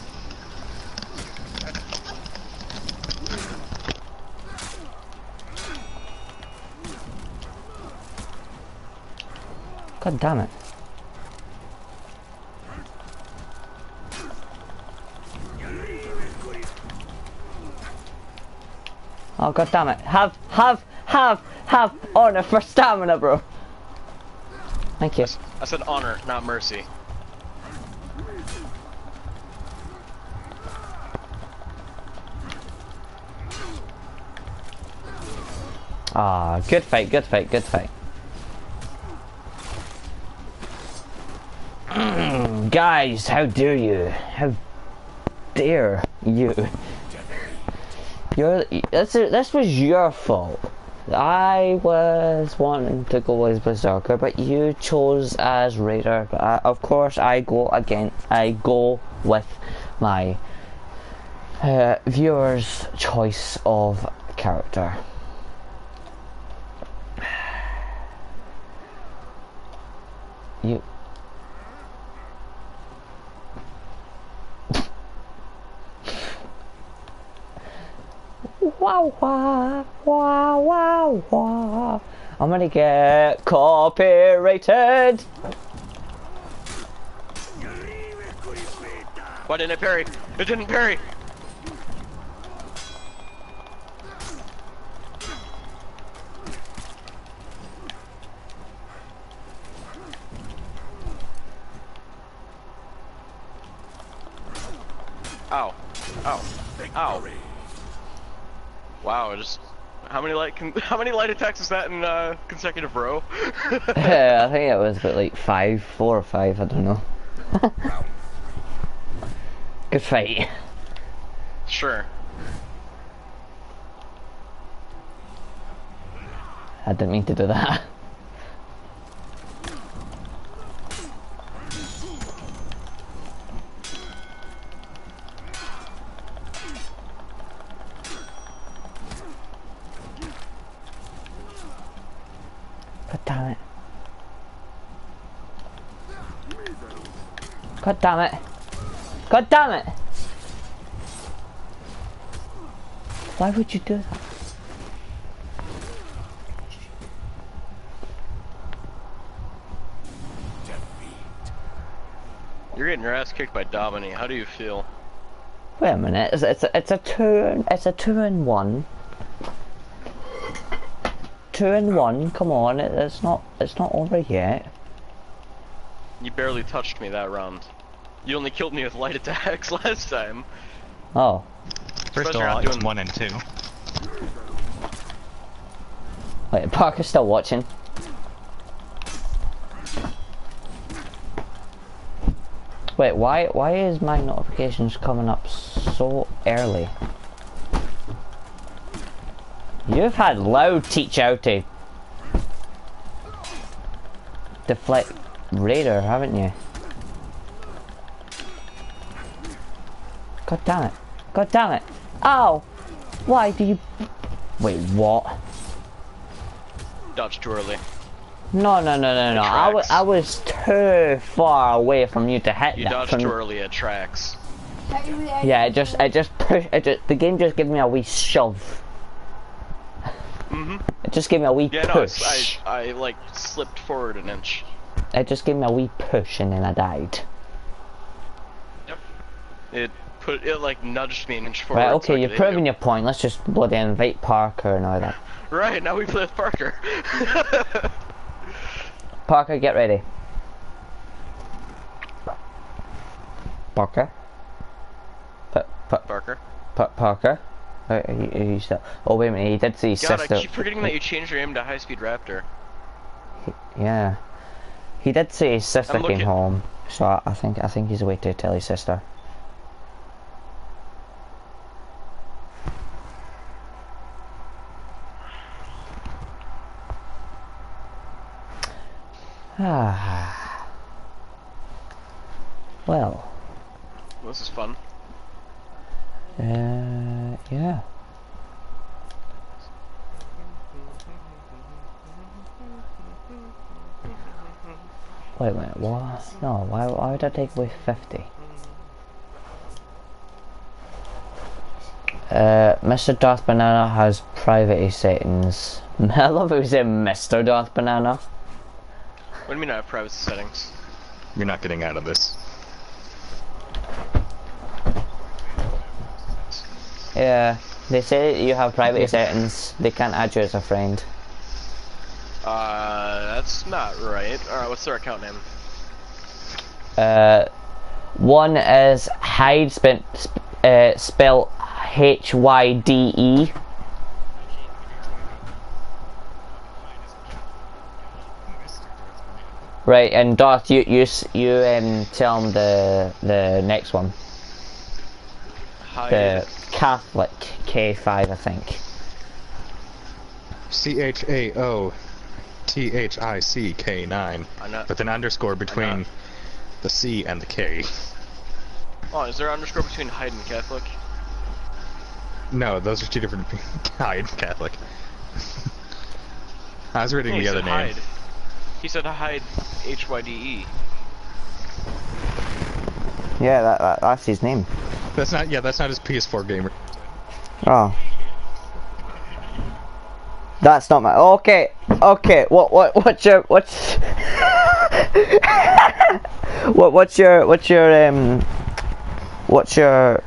God damn it. Oh god damn it. Have, have, have, have honor for stamina, bro. Thank you. I said honor, not mercy. Ah, good fight, good fight, good fight. Guys, how dare you? How dare you? You're, this, this was your fault. I was wanting to go as Berserker, but you chose as Raider. But I, of course, I go again. I go with my uh, viewers' choice of character. You. Wow, wow, wow, wow, wow. I'm gonna get copyrighted. Why didn't it parry? It didn't parry. Ow. Ow. Ow. Wow, just how many light how many light attacks is that in uh, consecutive row? yeah, I think it was about like five, four or five, I don't know. Good fight. sure. I didn't mean to do that. Damn it. God damn it. God damn it. Why would you do that? You're getting your ass kicked by Domini. How do you feel? Wait a minute. It's, it's, a, it's a two. It's a two and one. Two and one. Come on. It, it's not. It's not over yet. You barely touched me that round. You only killed me with light attacks last time. Oh. First of Especially all, it's doing- one and two. Wait. Parker's still watching. Wait. Why? Why is my notifications coming up so early? You've had loud teach out to deflect radar, haven't you? God damn it. God damn it. Ow! Why do you... Wait, what? Dodged too early. No, no, no, no, no. I wa- I was too far away from you to hit You that. dodged from- too early at tracks. Technically, I Yeah, it just, it just push, it just, the game just gave me a wee shove. Mm-hmm. It just gave me a wee Yeah, no, push. it's- I, I like slipped forward an inch. It just gave me a wee push and then I died. Yep. It put it like nudged me an inch forward. Right, okay, I you're proving your point. Let's just bloody invite Parker and all that. Right now we play with Parker. Parker, get ready. Parker. Pa- pa- Parker. pa- Parker. Uh, he, he still. Oh wait a minute, he did see his God, sister. I keep forgetting that you changed your aim to high speed raptor. Yeah. He did say his sister came home, so I, I think I think he's away to tell his sister. Ah. Well, This is fun. Uh, yeah. Wait a minute, what? No, why, why would I take away 50? Uh, Mr. Darth Banana has privacy settings. I love how he said Mr. Darth Banana. What do you mean I have privacy settings? You're not getting out of this. Yeah, they say you have privacy settings. They can't add you as a friend. Uh, that's not right. Alright, what's their account name? Uh, one is Hyde, spent, sp- uh, spelled H Y D E. Right, and Darth, you you s- you um tell him the the next one, Hide. The Catholic K five, I think. C H A O T H I C K 9 I'm with an underscore between the C and the K. Oh, is there an underscore between Hyde and Catholic? No, those are two different. Hyde Catholic. I was reading No, he the other said name. Hyde. He said Hyde, H Y D E. Yeah, that, that that's his name. That's not. Yeah, that's not his PS4 gamer. Oh. That's not my. Okay, okay. What what what's your what's what what's your what's your um what's your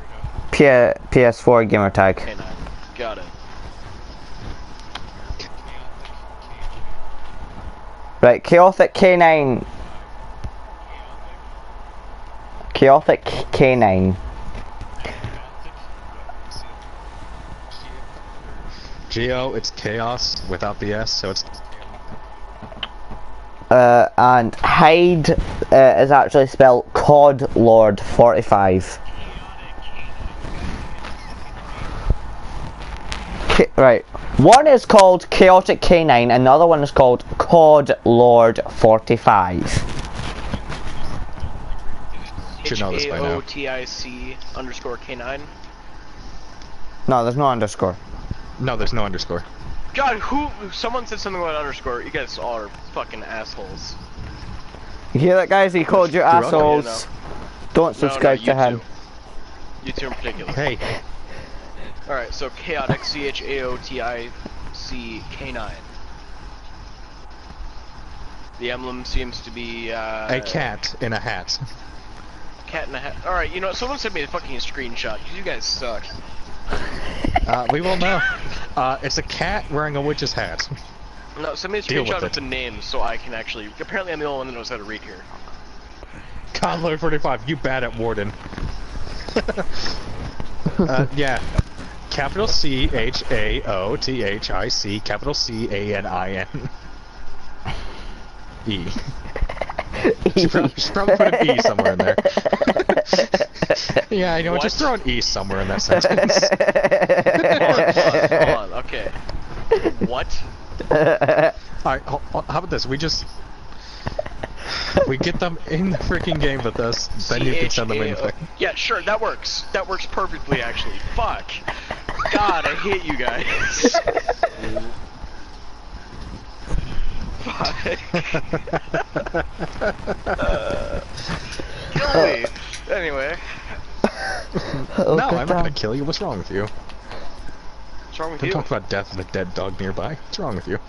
P PS4 gamer tag? K9. Got it. Right, chaotic K9. Chaotic K9. Geo, it's chaos without the S, so it's Uh, and Hyde uh, is actually spelled Cod Lord 45. K- right. One is called Chaotic K9, another one is called Cod Lord 45. Should know this by now. H-A-O-T-I-C underscore K9. No, there's no underscore. No. There's no underscore. God, who? Someone said something about underscore. You guys are fucking assholes. You hear that, guys? He called you welcome. assholes. Don't subscribe no, to him. Two. You two in particular. Hey, Alright, so chaotic C H A O T I C K nine. The emblem seems to be uh, a cat in a hat. cat in a hat. Alright, you know, someone sent me a fucking screenshot. You guys suck. Uh, we will know. Uh, it's a cat wearing a witch's hat. No, send me a Deal with screenshot of it. the name so I can actually. Apparently, I'm the only one that knows how to read here. Cod Lord 45, you bad at Warden. uh, yeah. Capital C H A O T H I C, capital C A N I N. E. Should probably, should probably put an E somewhere in there. yeah, I know. What? Just throw an E somewhere in that sentence. Hold on, hold on, okay. What? Alright, ho- ho- how about this? We just. We get them in the freaking game with us, then you can send them in. Yeah, sure, that works. That works perfectly, actually. Fuck. God, I hate you guys. Fuck. uh, kill me. Anyway, Oh, no, I'm not gonna kill you. What's wrong with you? what's wrong with Don't you? talk about death of a dead dog nearby. What's wrong with you?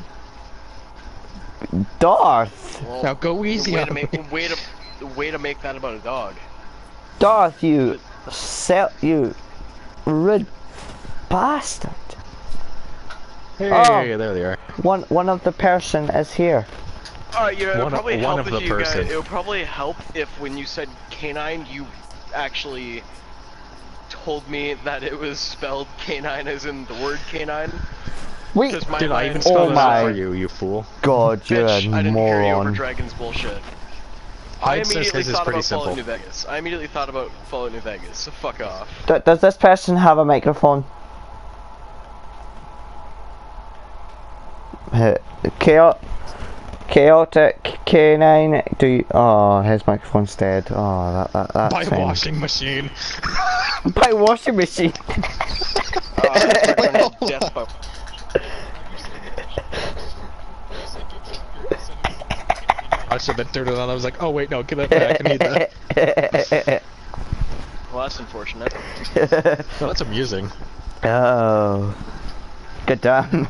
Darth! Well, Now go easy way on to make me. way to way to make that about a dog. Darth, you sell you rude bastard. Hey, Oh. there they are. One one of the person is here. Alright, you know, it'll One of- probably one help of if the you guys, person. it'll probably help if when you said canine, you actually told me that it was spelled canine as in the word canine. Wait, Because my Did I mind- even spell Oh that out my. for you, you fool? God, you're Bitch, I a didn't hear you over. Dragon's bullshit. I immediately thought pretty about Fallout simple. New Vegas. I immediately thought about Fallout New Vegas. So fuck off. D- does this person have a microphone? Uh, chaotic K9. Do you? Oh, his microphone's dead. Oh, that that that's By fine. washing machine. By washing machine. Uh, that's returning death by- I should have turned it on. I was like, oh wait, no, give that back. I need that. Well, that's unfortunate. No, that's amusing. oh, good damn.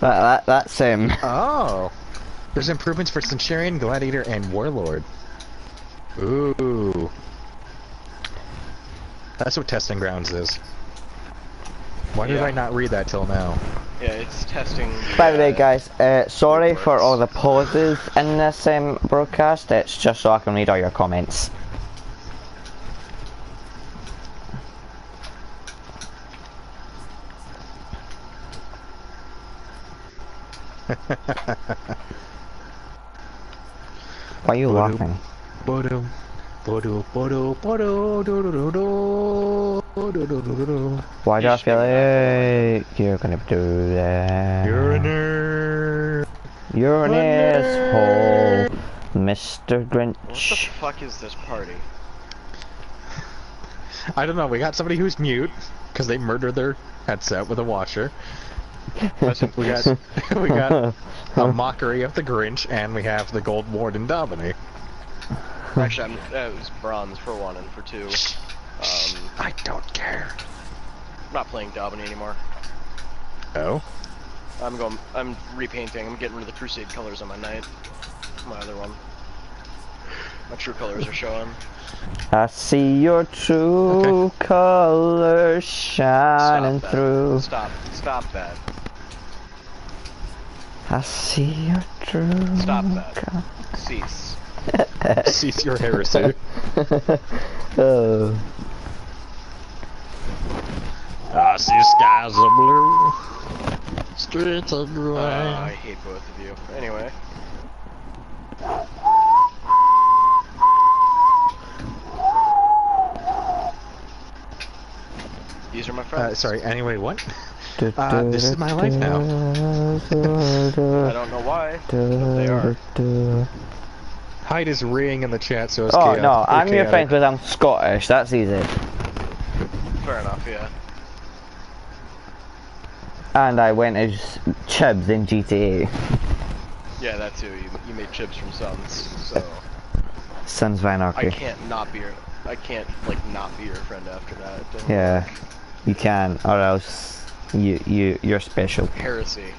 That that that's him. Oh. There's improvements for Centurion, Gladiator, and Warlord. Ooh. That's what Testing Grounds is. Why did I not read that till now? Yeah, it's testing. By the way, uh, guys, uh, sorry for all the pauses in this um, broadcast. It's just so I can read all your comments. Why are you laughing? Bodo. Bodo, bodo, bodo, do, do, do, do, do, do, do, do, do. Why do You I feel like you're gonna do that? You're a nerd. You're an asshole, Mr. Grinch. What the fuck is this party? I don't know. We got somebody who's mute because they murdered their headset with a washer. We got we got a mockery of the Grinch, and we have the Gold Warden Domini. Actually, I'm, uh, it was bronze for one and for two. Um, I don't care. I'm not playing Dobby anymore. Oh, I'm going. I'm repainting. I'm getting rid of the Crusade colors on my knight. My other one. My true colors are showing. I see your true colors shining Stop that. through. Stop. Stop that. I see your true. Stop that. co- Cease. cease your heresy. oh. I see skies of blue. Streets are Uh, gray. I hate both of you. Anyway. These are my Uh, friends. sorry. Anyway, what? Uh, this is my life now. I don't know why, they are. Hyde is reeing in the chat, so it's Oh chaotic- no, I'm your friend because I'm Scottish. That's easy. Fair enough, yeah. And I went as Chibs in GTA. Yeah, that too. You, you made Chibs from Sons, so Sons of I can't not be your. I can't like not be your friend after that. It doesn't Yeah, work. you can, or else you you you're special. Heresy.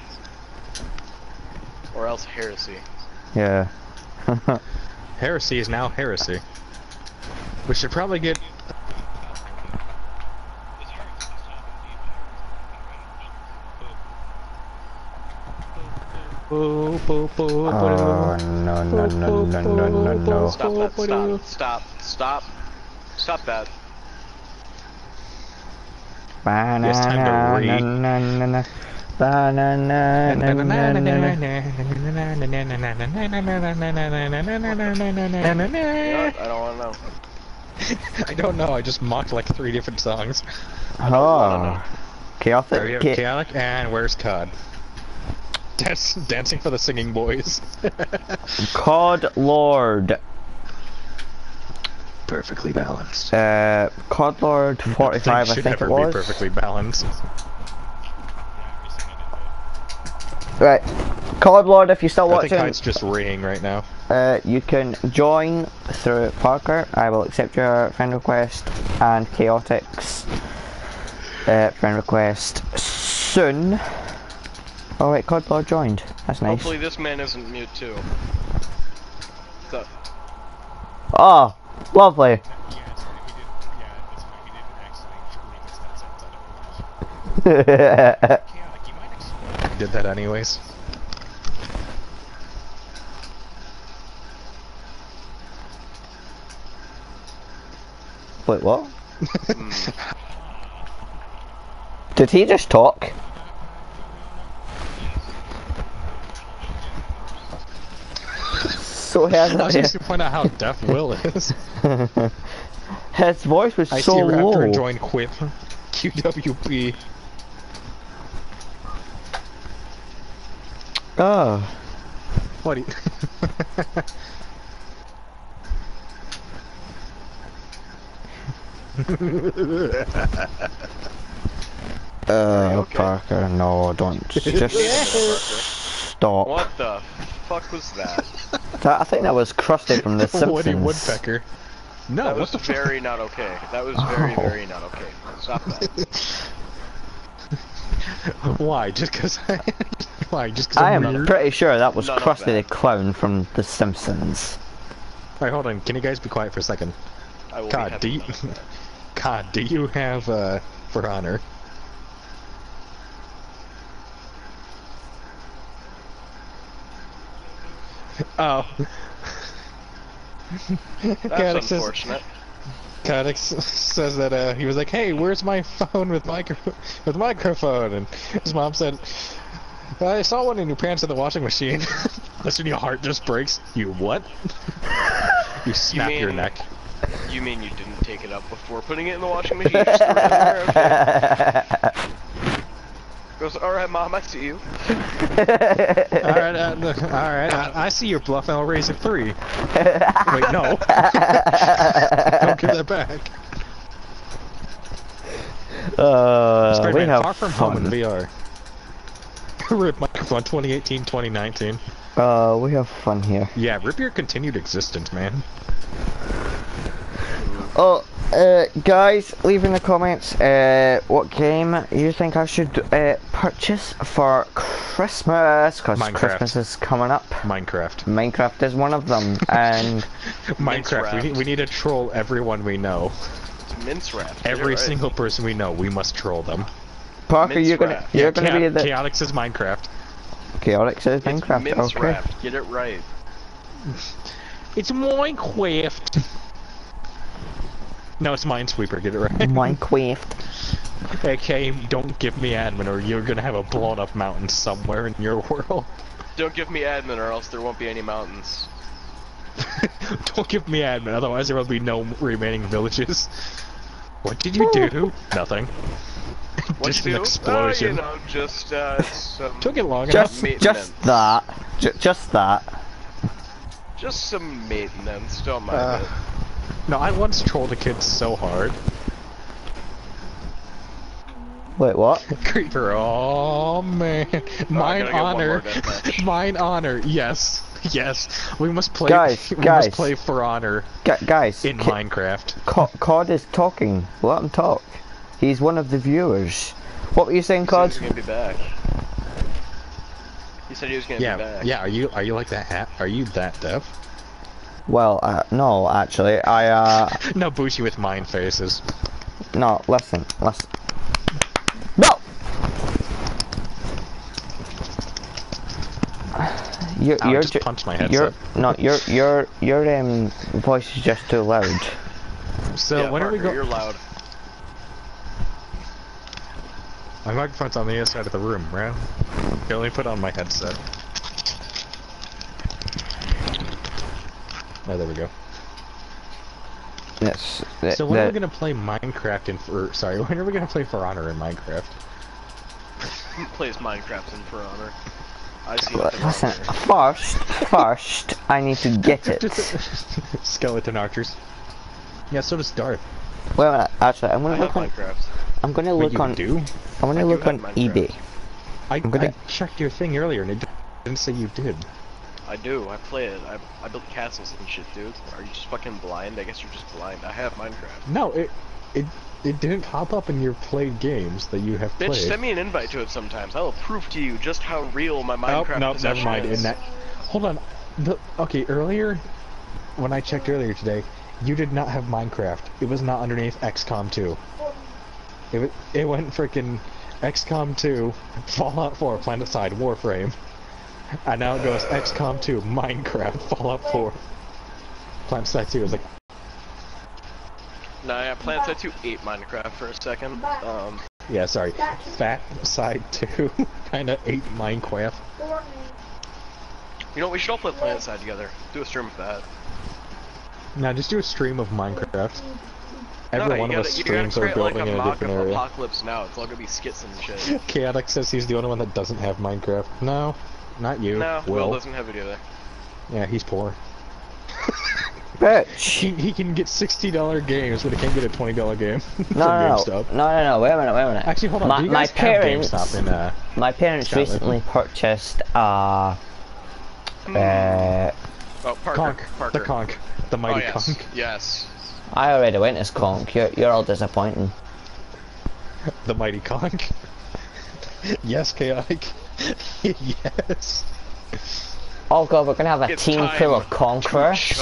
Or else heresy. Yeah. Heresy is now heresy. We should probably get. Oh, oh, oh, oh no no no no no no no. Stop that. Stop. Stop. Stop. Stop that. Yes, time to read. Banana, banana, You know what? I don't know. I don't know. I just mocked like three different songs. Oh, chaotic. Cha- chaotic? And where's Cod? Dance, dancing for the singing boys. Cod Lord. Perfectly balanced. Uh, Cod Lord 45, I should think never it was. be perfectly balanced. Right. Cod Lord, if you're still I think watching, Hyde's just ringing right now. uh, you can join through Parker. I will accept your friend request and Chaotix uh, friend request soon. Oh wait, Cod Lord joined. That's nice. Hopefully this man isn't mute too. So, Oh, lovely. Did that anyways. Wait, what? Did he just talk? So he I was has just to point out how deaf Will is. his voice was I so see Raptor low. join Quip. QWP. Oh, What do you... uh, okay? Parker, no, don't. Just stop. what the fuck was that? That, I think that was Krusty from The Simpsons. Woody Woodpecker. No, That what was the fuck? very not okay. That was very, Oh. very not okay. Stop that. Why? Just because I... Why? Just because I I'm am weird? pretty sure that was None of Krusty the that. Clown from The Simpsons. Alright, hold on. Can you guys be quiet for a second? I will be God, having do you... none of that. God, do you have, uh, For Honor? Oh. That's Cadix says, unfortunate. Cadix says that uh, he was like, "Hey, where's my phone with micro with microphone?" And his mom said, "I saw one in your pants in the washing machine." Listen, your heart just breaks. You what? you snap your mean- neck. You mean you didn't take it up before putting it in the washing machine? You just threw it in there? Okay. Goes, alright, mom, I see you. Alright, uh, look, alright, I, I see your bluff and I'll raise it three. Wait, no. Don't give that back. Uh, we Spider-Man have Far From Home in fun. VR. Rip microphone 2018, 2019. Uh, we have fun here. Yeah, rip your continued existence, man. Oh, uh, guys, leave in the comments uh, what game you think I should uh, purchase for Christmas, because Christmas is coming up. Minecraft. Minecraft is one of them, and Minecraft, we need, we need to troll everyone we know. It's mince wrap. Every right. single person we know, we must troll them. Parker, Mince you're gonna wrap. you're Yeah, gonna be the Chaotix is Minecraft. chaotic says It's Minecraft. mince Okay. wrap. Get it right. It's Minecraft. No, it's Minesweeper, get it right. Minecraft. okay, don't give me admin or you're gonna have a blown up mountain somewhere in your world. Don't give me admin or else there won't be any mountains. don't give me admin, otherwise there will be no remaining villages. What did you do? Nothing. What'd Just you an do? explosion. Oh, you know, just, uh, some... Took it long Just enough. just Maintenance. that. J- just that. Just some maintenance, don't mind Uh, it. No, I once trolled a kid so hard. Wait, what? Creeper, oh man. Mine gotta get one more honor. deathmatch. Mine honor, yes. Yes. We must play Guys, we guys. must play for honor Gu- guys, in K- Minecraft. Co- Cod is talking. Let him talk. He's one of the viewers. What were you saying, Cod? he was gonna be back. He said he was gonna be Yeah, back. yeah, are you are you like that hat? Are you that deaf? Well, uh, no, actually, I, uh, No Bushi with mind faces. no, listen, listen. No! You're, Ow, you're just ju- punched my Your, headset. no, your, your, your, um, voice is just too loud. So yeah, when are we Parker, going? You're loud. My microphone's on the other side of the room, right? Okay, let me put on my headset. Oh, there we go. Yes. th- So when are we gonna play Minecraft in for? Sorry, when are we gonna play For Honor in Minecraft? He plays Minecraft in For Honor. I see L- Listen, first, first, I need to get it. Skeleton archers. Yeah, so does Darth. Wait a minute, actually, I'm gonna have look on, Minecraft. I'm gonna Wait, look you on, do? I'm gonna I look on Minecraft. eBay. I, gonna- I checked your thing earlier and it didn't say you did. I do. I play it. I, I built castles and shit, dude. Are you just fucking blind? I guess you're just blind. I have Minecraft. No, it it it didn't pop up in your played games that you have Bitch, played. send me an invite to it sometimes. I will prove to you just how real my Oh, Minecraft no, never mind. is. In that, hold on. The, okay, earlier, when I checked earlier today, you did not have Minecraft. It was not underneath XCOM 2. It it went freaking XCOM 2, Fallout 4, PlanetSide, Warframe, and now it goes XCOM 2, Minecraft, Fallout 4, PlanetSide 2. It's like, Nah, yeah, PlanetSide 2 ate Minecraft for a second. Um, yeah, sorry, Fat Side 2, kind of ate Minecraft. you know, we should all play Plant Side together. Do a stream of that. Now just do a stream of Minecraft. Every no, one of gotta, us streams are create like building a in a different area. Apocalypse Now. It's all gonna be skits and shit. Chaotic says he's the only one that doesn't have Minecraft. No, not you. no, Will Will. doesn't have it either. Yeah, he's poor. Bitch! He, he can get sixty dollar games, but he can't get a twenty dollar game No, no, no, GameStop. no, no, no, wait a minute, wait a minute. Actually, hold on. My, do you my guys parents, have GameStop in uh? my parents Scotland? recently purchased, uh, uh, Oh, Parker. Conk, Parker. the Conk, the Oh mighty yes, Conk, yes. I already went as Conk, you're, you're all disappointing. the mighty Conk. yes, chaotic. Yes. Oh god, we're gonna have a It's team time full of to conquerors.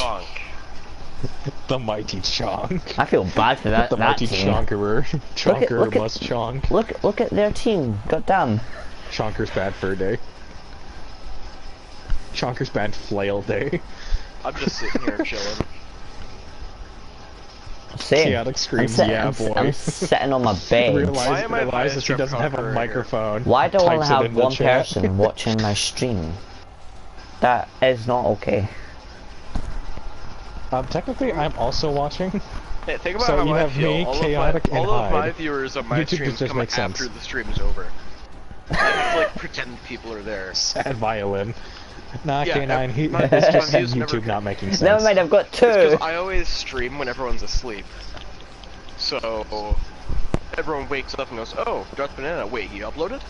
The mighty Chonk. I feel bad for that, the that mighty team. Chonkerer. Chonker look at- must chonk. Look, look at their team. God damn. Chonker's bad fur day. Chonker's bad flail day. I'm just sitting here chilling. Same. Chaotic I'm screams, sitting, "Yeah, I'm, boy." I'm sitting on my bed. Realize, Why am I realizes he biased doesn't have a here? microphone. Why do I only have one chat. person watching my stream? That is not okay. Um, technically, I'm also watching. Hey, think about So how you I have feel. me, all Chaotic, of my, and all of my viewers of my YouTube streams just come makes after sense. the stream is over. I just like pretend people are there. Sad violin. Nah, Yeah, K9, he, my- just YouTube never- not making sense. Never mind, I've got two. because I always stream when everyone's asleep. So everyone wakes up and goes, "Oh, Darth Banana, wait, you uploaded?"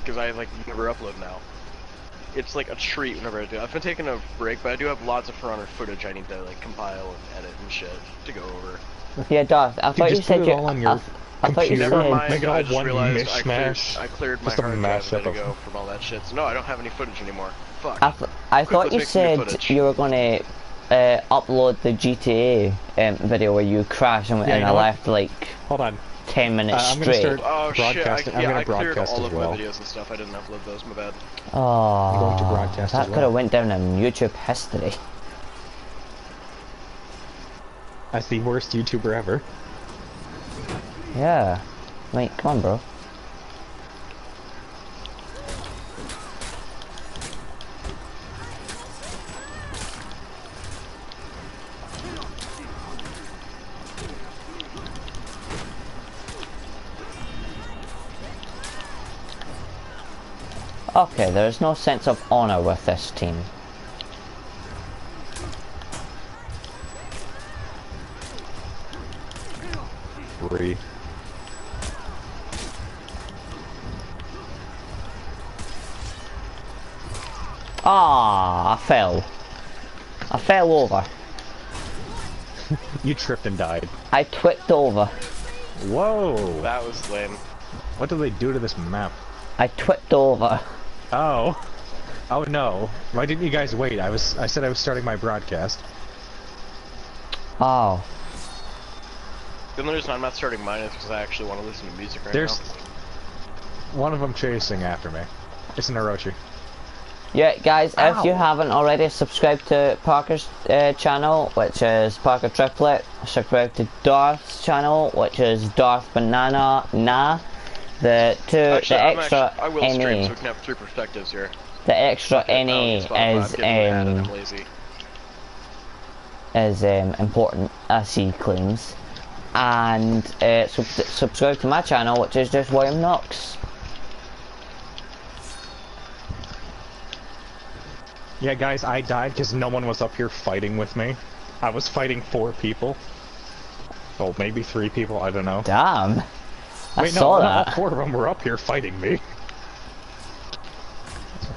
Because I like never upload now. It's like a treat whenever I do. I've been taking a break, but I do have lots of For Honor footage I need to like compile and edit and shit to go over. Yeah, Darth, I thought you said you. all on I, your I thought you computer. Never said. mind. Make it all I just one realized I cleared, mishmash. I cleared my Just a hard drive a mashup bit of- ago from all that shit. So no, I don't have any footage anymore. Fuck. I, th- I thought you make some new said you were gonna uh, upload the GTA um, video where you crash and, Yeah, and you I know what? left like Hold on. ten minutes Uh, I'm gonna straight. start- Oh shit! I, Broadcasting- I'm yeah, gonna I cleared broadcast all as of well. my videos and stuff. I didn't upload those. My bad. Oh, going to broadcast that as could have went down in YouTube history. As the worst YouTuber ever. Yeah, like come on, bro. Okay, there's no sense of honor with this team. Three. Ah, I fell. I fell over. You tripped and died. I twipped over. Whoa! That was lame. What do they do to this map? I twipped over. Oh. Oh no. Why didn't you guys wait? I was I said I was starting my broadcast. Oh, The only reason I'm not starting mine is because I actually want to listen to music right There's now. one of them chasing after me. It's an Orochi. yeah, guys. If you haven't already subscribed to Parker's uh, channel, which is Parker Triplet, subscribe to Darth's channel, which is Darth Banana Na. The two, Actually, the I'm extra actually, I will stream NA, so we can have three perspectives here. the extra I NA is I'm getting mad and um is um, important, as he claims. And uh, sub- subscribe to my channel, which is just William Knox. Yeah, guys, I died because no one was up here fighting with me. I was fighting four people. Oh, maybe three people. I don't know. Damn, I Wait, no, saw no, that. all four of them were up here fighting me.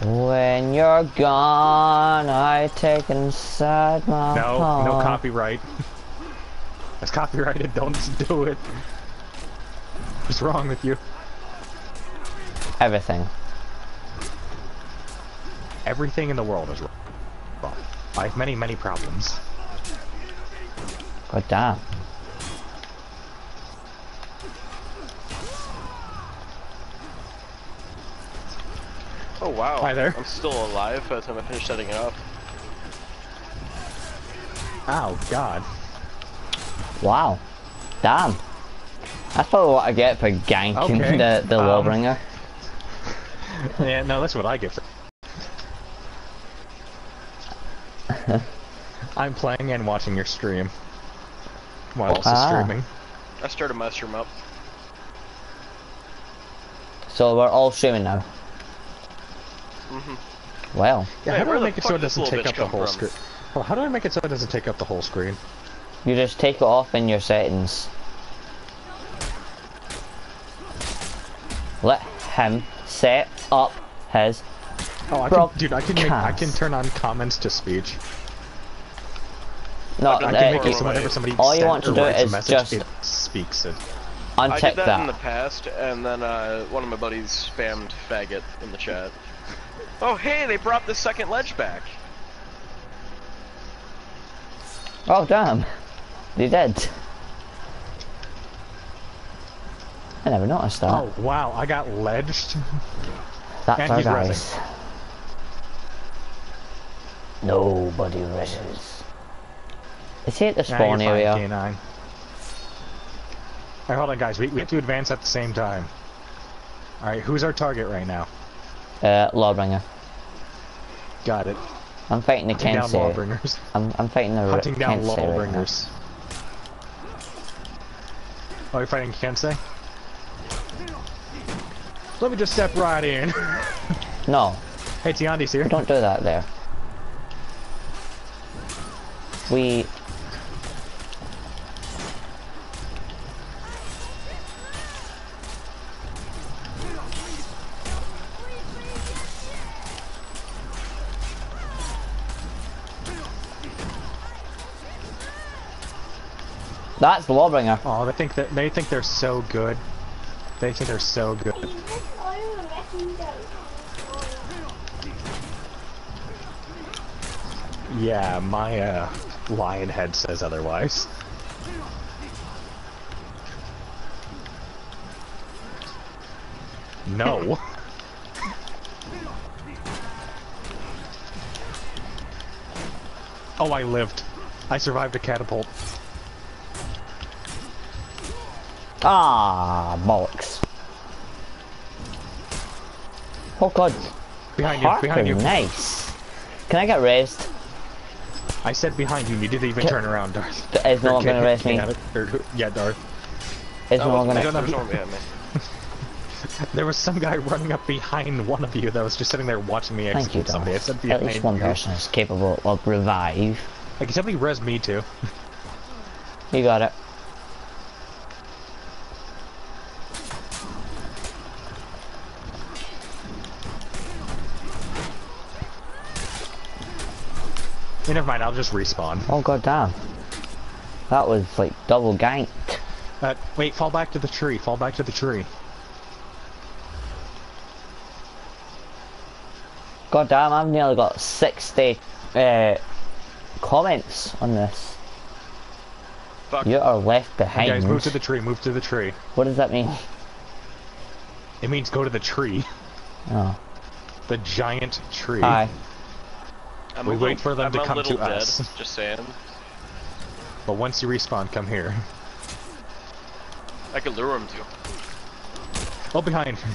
When you're gone, I take inside my No, heart. no copyright. That's copyrighted. Don't do it. What's wrong with you? Everything. Everything in the world is wrong. I have many, many problems. God damn. Oh wow. Hi there. I'm still alive by the time I finish setting it up. Oh God. Wow. Damn. That's probably what I get for ganking Okay, the, the um, Lawbringer. Yeah, no, that's what I get for. I'm playing and watching your stream. While also Ah. streaming. I started my stream up. So we're all streaming now. Mhm. Well, Yeah, Hey, how do I make it so it doesn't take up the whole screen? Well, how do I make it so it doesn't take up the whole screen? you just take it off in your settings. Let him set up his. Oh, I can, dude, I can make, I can turn on comments to speech. No, I've I uh, can make it so whenever somebody all you want to or do a is message, just- it speaks it. I did that, that. in the past, and then uh, one of my buddies spammed faggot in the chat. Oh hey, they brought the second ledge back. Oh damn, they did. I never noticed that. Oh wow, I got ledged. That's and our guys. Nobody rushes. Is he at the spawn you're fine, area? K9. Alright, hold on guys, we, we have to advance at the same time. Alright, who's our target right now? Uh, Lawbringer. Got it. I'm fighting the Hunting down lawbringers. I'm, I'm fighting the Hunting down Kensei right lawbringers. Oh, you're fighting Kensei? Let me just step right in. No, hey, Tiandi's here. don't do that there. We... That's the Lawbringer. Oh, they think that they think they're so good. They think they're so good. Yeah, my uh, lion head says otherwise. No. Oh, I lived. I survived a catapult. Ah, bollocks. Oh god. Behind you, behind you. Nice. Can I get raised? I said behind you, you didn't even Ca- turn around, Darth. Is no one gonna raise me? Or- yeah, Darth. Is That no one gonna... don't There's no me. There was some guy running up behind one of you that was just sitting there watching me Thank you, execute somebody. I Darth. said At behind least one you. person is capable of revive. Like, somebody res me too. You got it. Hey, never mind, I'll just respawn. Oh god damn. That was like double ganked. Uh, wait, fall back to the tree, fall back to the tree. God damn, I've nearly got 60 uh, comments on this. Fuck. You are left Hey, behind. guys, move to the tree, move to the tree. What does that mean? It means go to the tree. Oh. The giant tree. Hi. I'm We wait little- for them I'm to come little to dead, us. Just saying. But once you respawn, come here. I can lure him to. Oh, behind.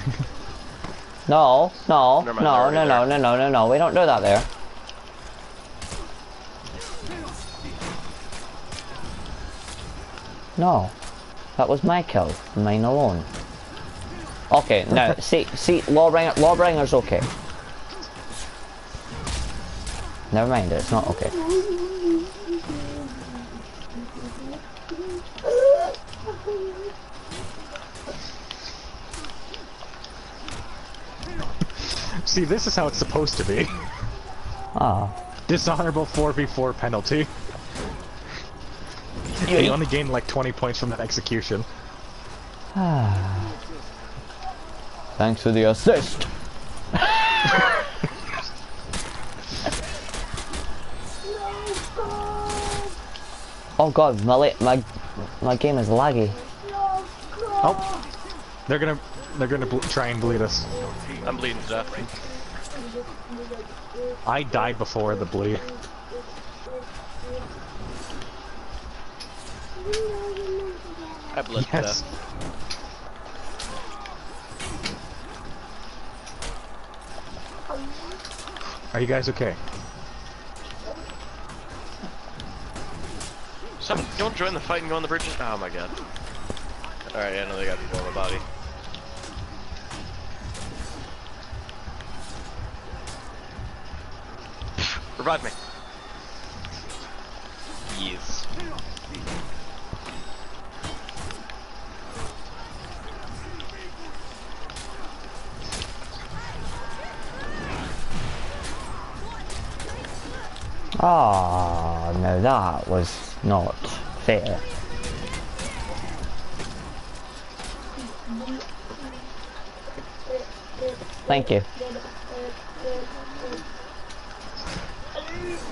No, no, mind, no, no, no, no, no, no, no. We don't do that there. No. That was my kill. Mine alone. Okay, now, see, see, Lawbringer, Lawbringer's okay. Never mind, it's not okay. See, this is how it's supposed to be. Ah. Dishonorable 4v4 penalty. You only gain like 20 points from that execution. Thanks for the assist. Oh god, my my my game is laggy. Oh, they're gonna they're gonna try and bleed us. I'm bleeding to death. I died before the bleed. I bled to Yes. death. Are you guys okay? Some don't join the fight and go on the bridges. Oh my god. Alright, yeah, no, they got people on the body. Revive me. Yes. Ah, no, that was not fair. Thank you.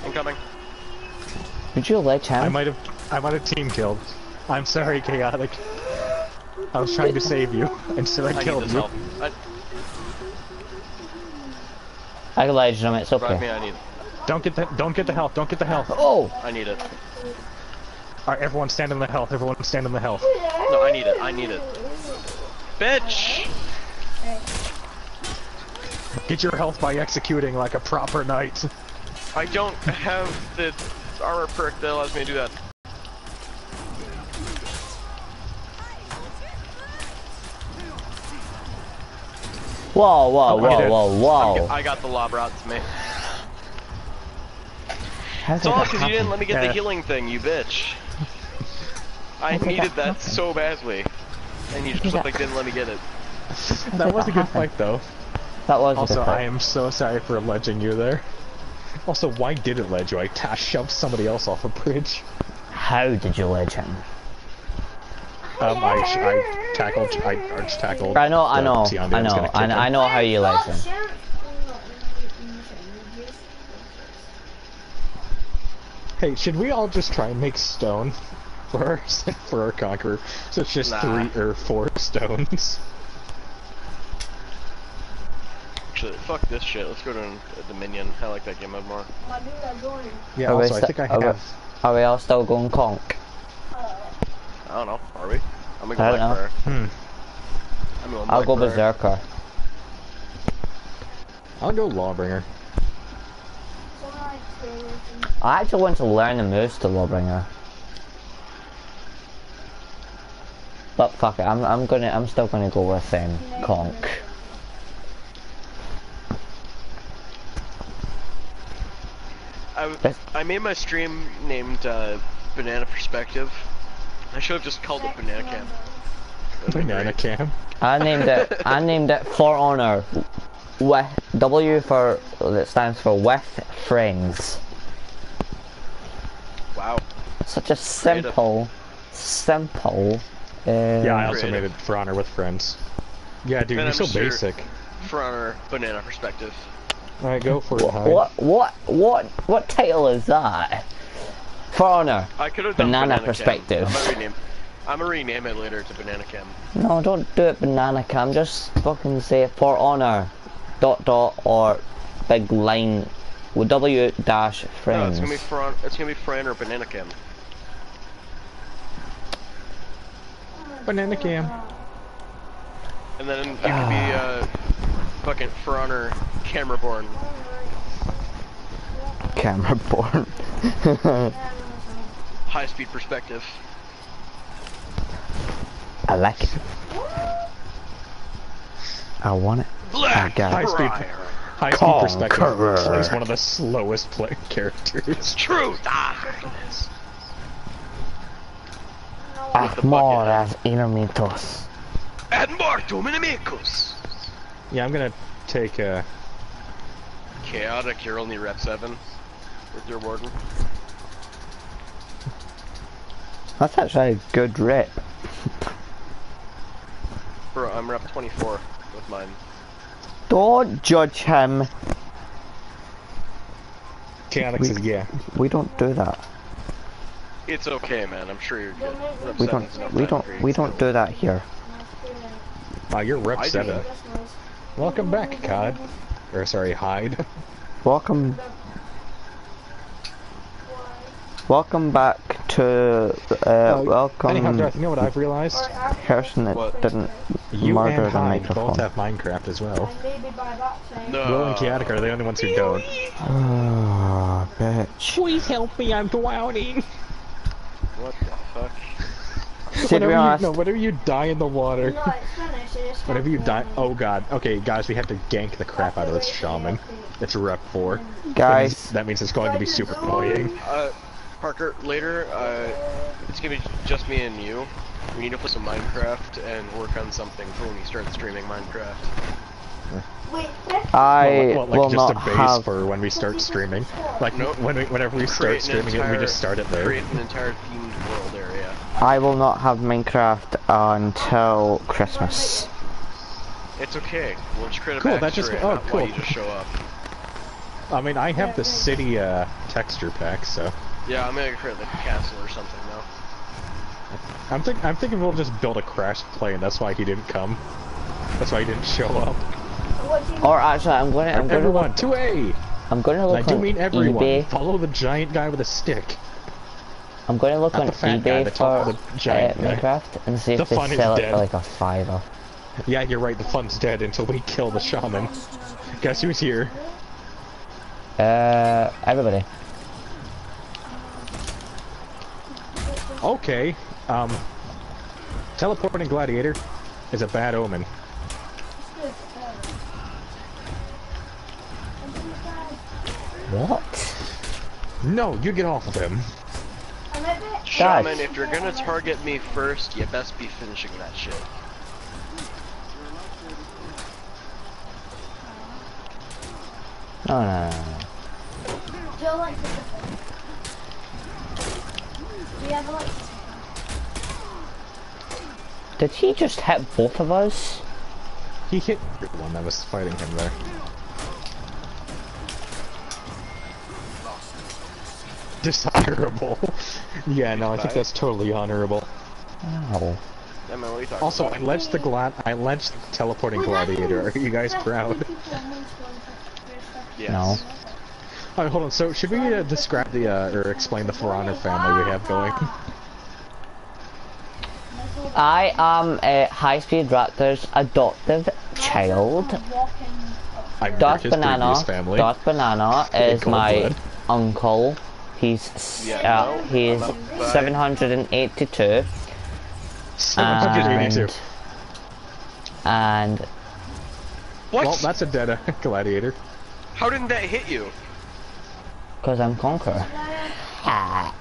Incoming. Did you ledge I might have I might have team killed. I'm sorry, chaotic. I was trying to save you, and so I, I killed this you. help. I, I ledged him, it's revive me, okay. I need Don't get the don't get the health. Don't get the health. Oh! I need it. All right, everyone stand in the health. Everyone stand in the health. No, I need it. I need it. Bitch! Get your health by executing like a proper knight. I don't have the armor perk that allows me to do that. Whoa, whoa, Oh, I whoa, whoa, whoa. I got the lob rot to me. How It's did all because you didn't let me get Yeah. the healing thing, you bitch. I needed that that happen? so badly. And you just like didn't let me get it. That was a good happen? fight though. That was Also, a good I am so sorry for alleging you there. Also, why did it ledge you? I ta- shoved somebody else off a bridge. How did you ledge him? Um, I, I tackled, I arch tackled. I know, I know, I know, I, kick I know how you ledge him. Hey, should we all just try and make stone for our, for our conqueror? So it's just Nah. three or four stones. Actually, fuck this shit. Let's go to a Dominion. I like that game mode more. My dude, I'm going. Yeah, Are also, I sta- think I are we- have... Are we all still going conk? I don't know. Are we? I'm gonna go I don't know. Black Bear. Hmm. I'm going I'll go Bear. berserker. I'll go Lawbringer. Someone trailer I actually want to learn the moves to Lawbringer. But fuck it, I'm I'm gonna I'm still gonna go with um conk. I, w- That's- I made my stream named uh, Banana Perspective. I should have just called it Banana Cam. Banana. Cam. I named it I named it for honor. With W for that stands for with friends. Wow. Such a simple, simple. Uh, Yeah, I also Creative. made it for honor with friends. Yeah, dude, And you're so basic. For honor, Banana Perspective. Alright, go for it, Hyde. What what what what title is that? For honor. I could have done Banana Banana Perspective. Cam. I'm gonna rename. I'm gonna rename it later to Banana Cam. No, don't do it banana cam. Just fucking say for honor. Dot dot or big line with W dash No, friends. it's gonna be for hon- it's gonna be for or Banana Cam. Banana Cam. And then you can be uh, fucking for honor Camera Born. Camera born. High speed perspective. I like it. I want it. Black got it. High speed, Friar. high speed Conqueror. perspective plays one of the slowest play characters. Truth. Yes. More bucket. as enemigos. Ad mortem inimicus. Yeah, I'm gonna take uh Chaotic, you're only rep 7 with your warden. That's actually a good rep. Bro, I'm rep 24 with mine. Don't judge him. Chaotix We- is yeah. We don't do that. It's okay, man. I'm sure you're good. Rep We don't. We don't. We don't do that here. Uh, you're rep I seven. that. Welcome back, Cod. Or sorry, Hyde. Welcome. Welcome back to. Uh, welcome. Anyhow, Darth, you know what I've realized? person that What? didn't You murder and the Hyde microphone. both have Minecraft as well. Maybe by that time. No. Will and Chaotic are the only ones who don't. Oh, bitch. Please help me, I'm drowning. What the fuck? See, to Whenever you, honest, no, whenever you die in the water, No, it's finished. Whenever you die, oh god. Okay, guys, we have to gank the crap out of this shaman. It's rep four. That means, guys, that means it's going to be super annoying. Uh, Parker, later, uh, it's gonna be just me and you. We need to play some Minecraft and work on something for when we start streaming Minecraft. Wait, that's I What, what, like will just not a base have. for when we start streaming. Like Nope. when we, whenever we start Create an streaming it, we just start it there. Create an entire themed world area. I will not have Minecraft until Christmas. It's okay. We'll just create a Cool, backstory that just- oh, cool. you just show up. I mean, I have the city uh, texture pack, so Yeah, I'm gonna create like a castle or something now. I'm think I'm thinking we'll just build a crash plane. That's why he didn't come. That's why he didn't show up. what do you Or actually, I'm going to. I'm going to. everyone, Look, two A. I'm going to I do on mean everyone. eBay. Follow the giant guy with a stick. I'm going to look Not on the fat guy, eBay for the uh, giant guy. Minecraft and see The if they sell it for like a fiver. Yeah, you're right. The fun's dead until we kill the shaman. Guess who's here? Uh, everybody. Okay. Um, teleporting gladiator is a bad omen. What? No, you get off of him. Shaman, if you're gonna target me first, you best be finishing that shit. Oh, no, no, no. Joe likes it different. Do you ever like it? Did he just hit both of us? He hit the one that was fighting him there. Dishonorable. yeah, no, I think that's totally honorable. Ow. I mean, what are you talking Also, I about? lynched the glad I lynched the teleporting gladiator. Are you guys proud? Yes. No. Alright, hold on. So, should we uh, describe the uh, or explain the For Honor family we have going? I am a High Speed Raptor's adoptive child. I'm Dark his Banana. family. Dark Banana is my blood. uncle. He's s- Yeah, uh, no, he's I'm 782 782. and What? Well, that's a dead uh, gladiator. How didn't that hit you? Because I'm Conqueror. Ah.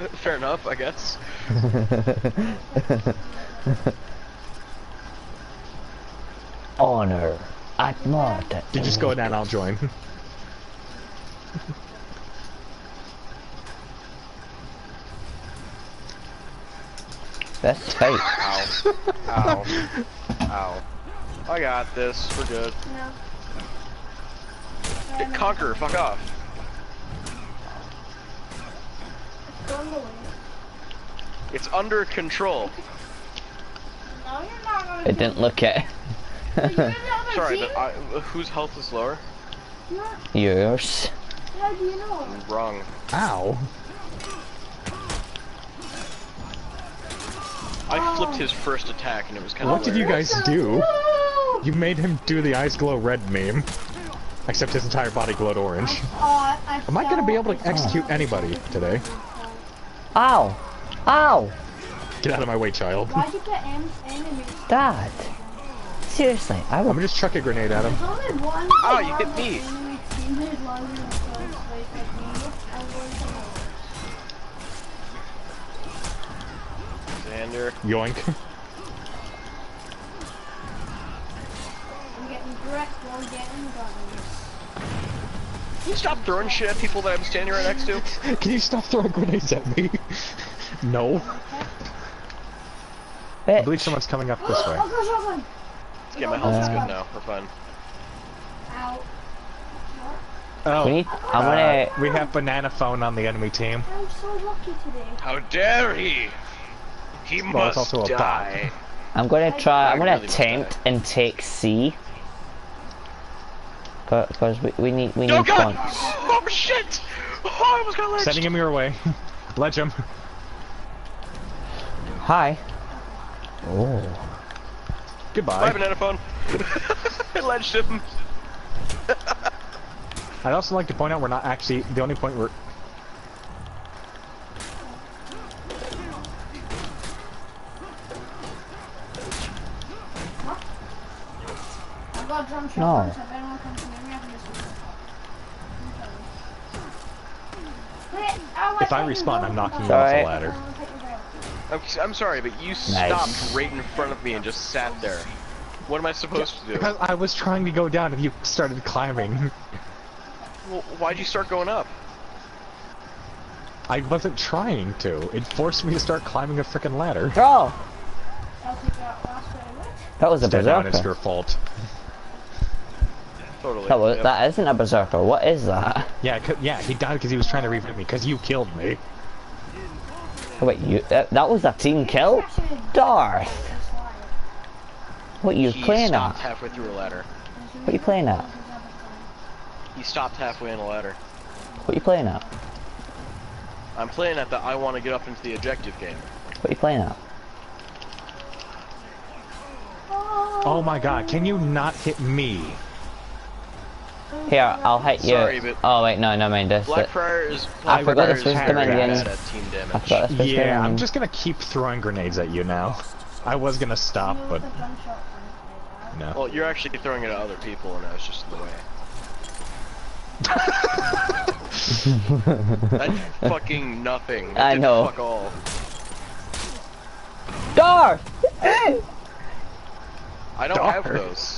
Fair enough, I guess. Honor at Mort. You just go down, I'll join. Let's fight. Ow. Ow. Ow. I got this. We're good. No. Conquer, fuck off. Going away. It's under control. No, you're not gonna It didn't look it. You're the Sorry, but I, whose health is lower? You're- Yours. How do you know? Wrong. Ow. I flipped his first attack and it was kind of What did you guys do? You made him do the eyes glow red meme. Except his entire body glowed orange. I Am I gonna be able to execute anybody today? Ow! Ow! Get out of my way, child. Why'd you get en- enemies? Dad! Seriously, I I'm will. gonna just chuck a grenade at him. There's only one. Oh, you hit me. Enemy teammate longer than first place like me. I'm going to know. Xander. Yoink. I'm getting direct while getting guns. Can you stop throwing shit at people that I'm standing right next to? Can you stop throwing grenades at me? no. I believe someone's coming up this way. Oh, gosh, shotgun! Yeah, my health is Uh, good now. We're fine. Ow. Oh, We need. I'm uh, gonna. we have banana phone on the enemy team. I'm so lucky today. How dare he? He Well, must also die. I'm gonna try. I'm gonna really attempt and take C. Because we, we need we Oh need god! points. Oh shit! Oh, I almost got lynched. Sending him your way. Ledge him. Hi. Oh. Bye, Goodbye. banana phone. I ledged him. I'd also like to point out we're not actually the only point we're I've No. shotgun, so if anyone comes near me, I can just... Wait, ow, If I hit you, respawn. I'm knocking you off the ladder. I hit you there. I'm, I'm sorry, but you stopped right in front of me and just sat there. What am I supposed to do? Because I was trying to go down and you started climbing. Well, why'd you start going up? I wasn't trying to. It forced me to start climbing a freaking ladder. Oh, that last way. What? that was a Dead down, it's your fault. Totally. That was Yep. that isn't a berserker. What is that? Yeah, yeah, he died because he was trying to revive me because you killed me. Oh, wait, you that, that was a team kill? Darth. What line. What you he playing stopped at? halfway through a ladder. What you playing at? He stopped halfway in a ladder. What are you playing at? I'm playing at the I want to get up into the objective game. What are you playing at? Oh my god, can you not hit me? Here, I'll hit you. Sorry, but- Oh wait, no, no mind this. Black Prior is. I forgot Black Prior this was is Dominion. bad at. I forgot this was Yeah, I'm just gonna keep throwing grenades at you now. I was gonna stop, but what the gunshot gun is, right? no. Well, you're actually throwing it at other people, and I was just in the way. That's fucking nothing. That I know. Fuck all. Darth! I don't have those.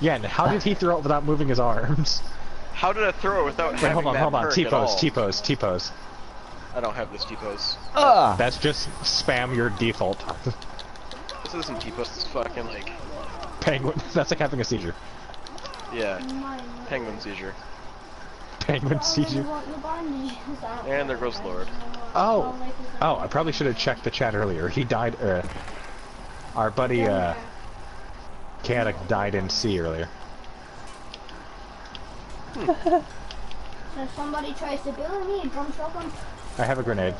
Yeah, and how did he throw it without moving his arms? How did I throw it without Wait, having hold on, that hold on. perk T at pose, all? T pose, T pose. I don't have this T-pose. Ugh! That's just spam your default. This isn't T-pose. It's fucking like Penguin. That's like having a seizure. yeah, penguin seizure. Penguin seizure. And there goes Lord. Oh. Oh, I probably should have checked the chat earlier. He died. Uh, our buddy uh, Chaotic died in C earlier. So if somebody tries to bully me, drum shot them. I have a grenade.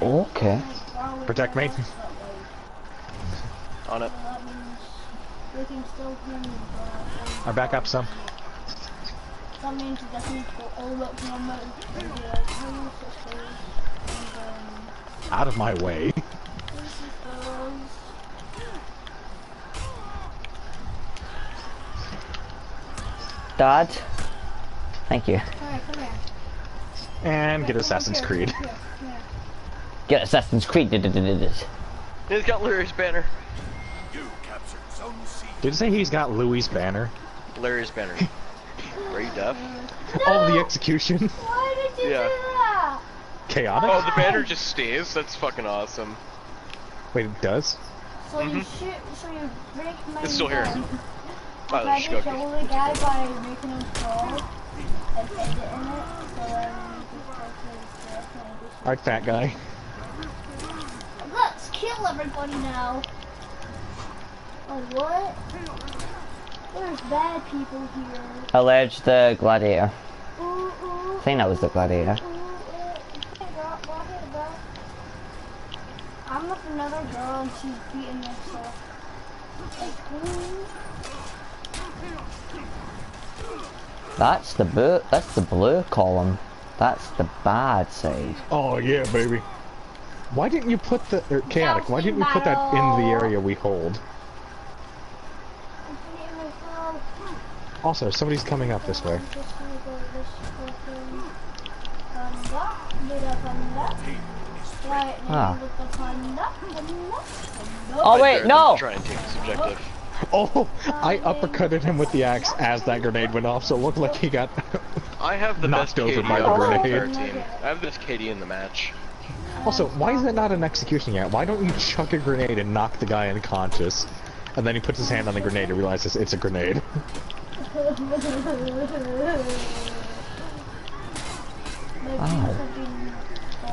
Okay. Protect me. On it. That means we can still win, but I back up some. that means it doesn't go all the way up to Out of my way. then, "Hey, sisters." Dad? Thank you. Come here, come here. And get Assassin's Creed. come here. Get Assassin's Creed. did- did- did- did. He's got Larry's banner. Did it say he's got Louis' banner? Larry's banner. Are you deaf? Oh, the execution. Why did you Yeah. Do that? Chaotic? Oh, the banner just stays. That's fucking awesome. Wait, it does? So you shoot, so you break my Mm-hmm. It's still here. gun. Oh, I there's tried to Shugoki. kill the guy by making him fall and edit in it, so then he just took his death and I just Alright, fat guy. Let's kill everybody now. Oh, what? There's bad people here. Allege the gladiator. Ooh, ooh, I think that was the gladiator. ooh, uh, hey, girl, go ahead, girl. I'm with another girl and she's beating herself. Like. That's the blue. That's the blue column. That's the bad side. Oh, yeah, baby. Why didn't you put the... Er, chaotic, why didn't you put that in the area we hold? I'm beating myself. Also, somebody's coming up this way. I'm just gonna go this fucking panda, little panda. Right, Ah. Oh Right wait, there, no! Try and take this objective. Oh, I uppercutted him with the axe as that grenade went off, so it looked like he got... I have the Knocked best over KD by on the our grenade. entire team. I have the best KD in the match. Also, why is that not an execution yet? Why don't you chuck a grenade and knock the guy unconscious? And then he puts his hand on the grenade and realizes it's a grenade.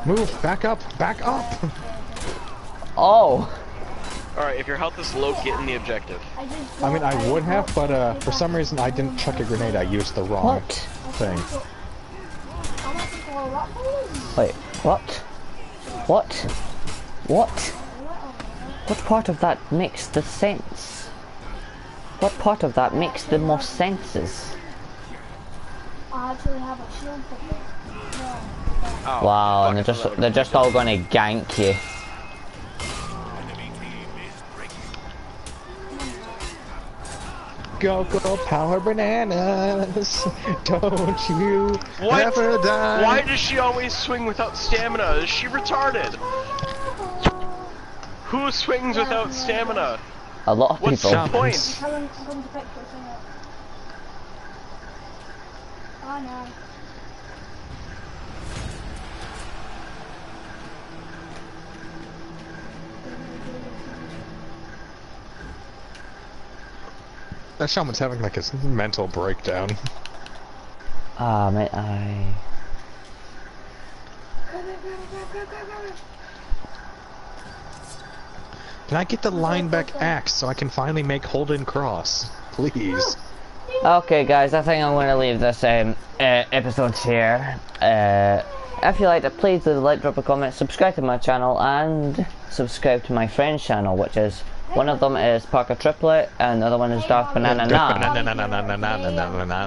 Move, back up, back up! Oh! Alright, if your health is low, get in the objective. I mean, I would have, but uh, for some reason I didn't chuck a grenade, I used the wrong What? thing. Wait, what? What? What? What part of that makes the sense? What part of that makes the most senses? I actually have a shield for this. No. Oh, Wow, and they're just they're just all gonna gank you. Go, go, power bananas! Don't you What? ever die! Why does she always swing without stamina? Is she retarded? Who swings without stamina? A lot of What's people. the point? Tell him That shaman's having like a mental breakdown. Ah, mate, I. Can I get the lineback axe so I can finally make Holden Cross? Please. Okay, guys, I think I'm going to leave this um, uh, episode here. Uh, if you liked it, please leave a like, drop a comment, subscribe to my channel, and subscribe to my friend's channel, which is one of them is Parker Triplet, and the other one is Darth Banana Nah.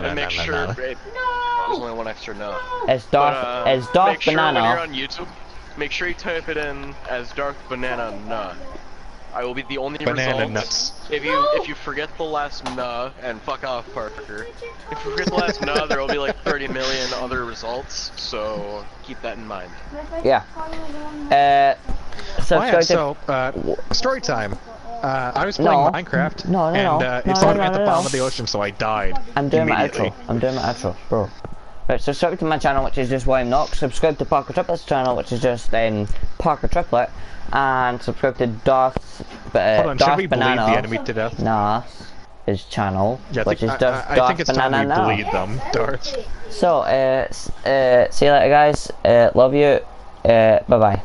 And make sure. It, there's only one extra no. It's But, Darth. uh, it's Darth make sure when you're Banana. on YouTube, make sure you type it in as Darth Banana Nah. I will be the only Banana result. nuts. If you if you forget the last nah and fuck off Parker. If you forget the last nah, there will be like 30 million other results. So keep that in mind. Yeah. Uh, Oh, yeah, subscribe to so, uh, story time. Uh, I was playing No. Minecraft, No, no, and uh, No, it's no, on at the bottom of the ocean, so I died. I'm doing my outro. I'm doing my outro, bro. Right, subscribe to my channel, which is just William Knox. Subscribe to Parker Triplet's channel, which is just um, Parker Triplet, and subscribe to Darth. Uh, Hold on, Darth should we bleed Banana. the enemy to death? Nah, his channel, Yeah, I which think, is just I, I, I Darth think it's time Banana we bleed them, Darth. So, uh, uh, see you later, guys. Uh, love you. Uh, bye bye.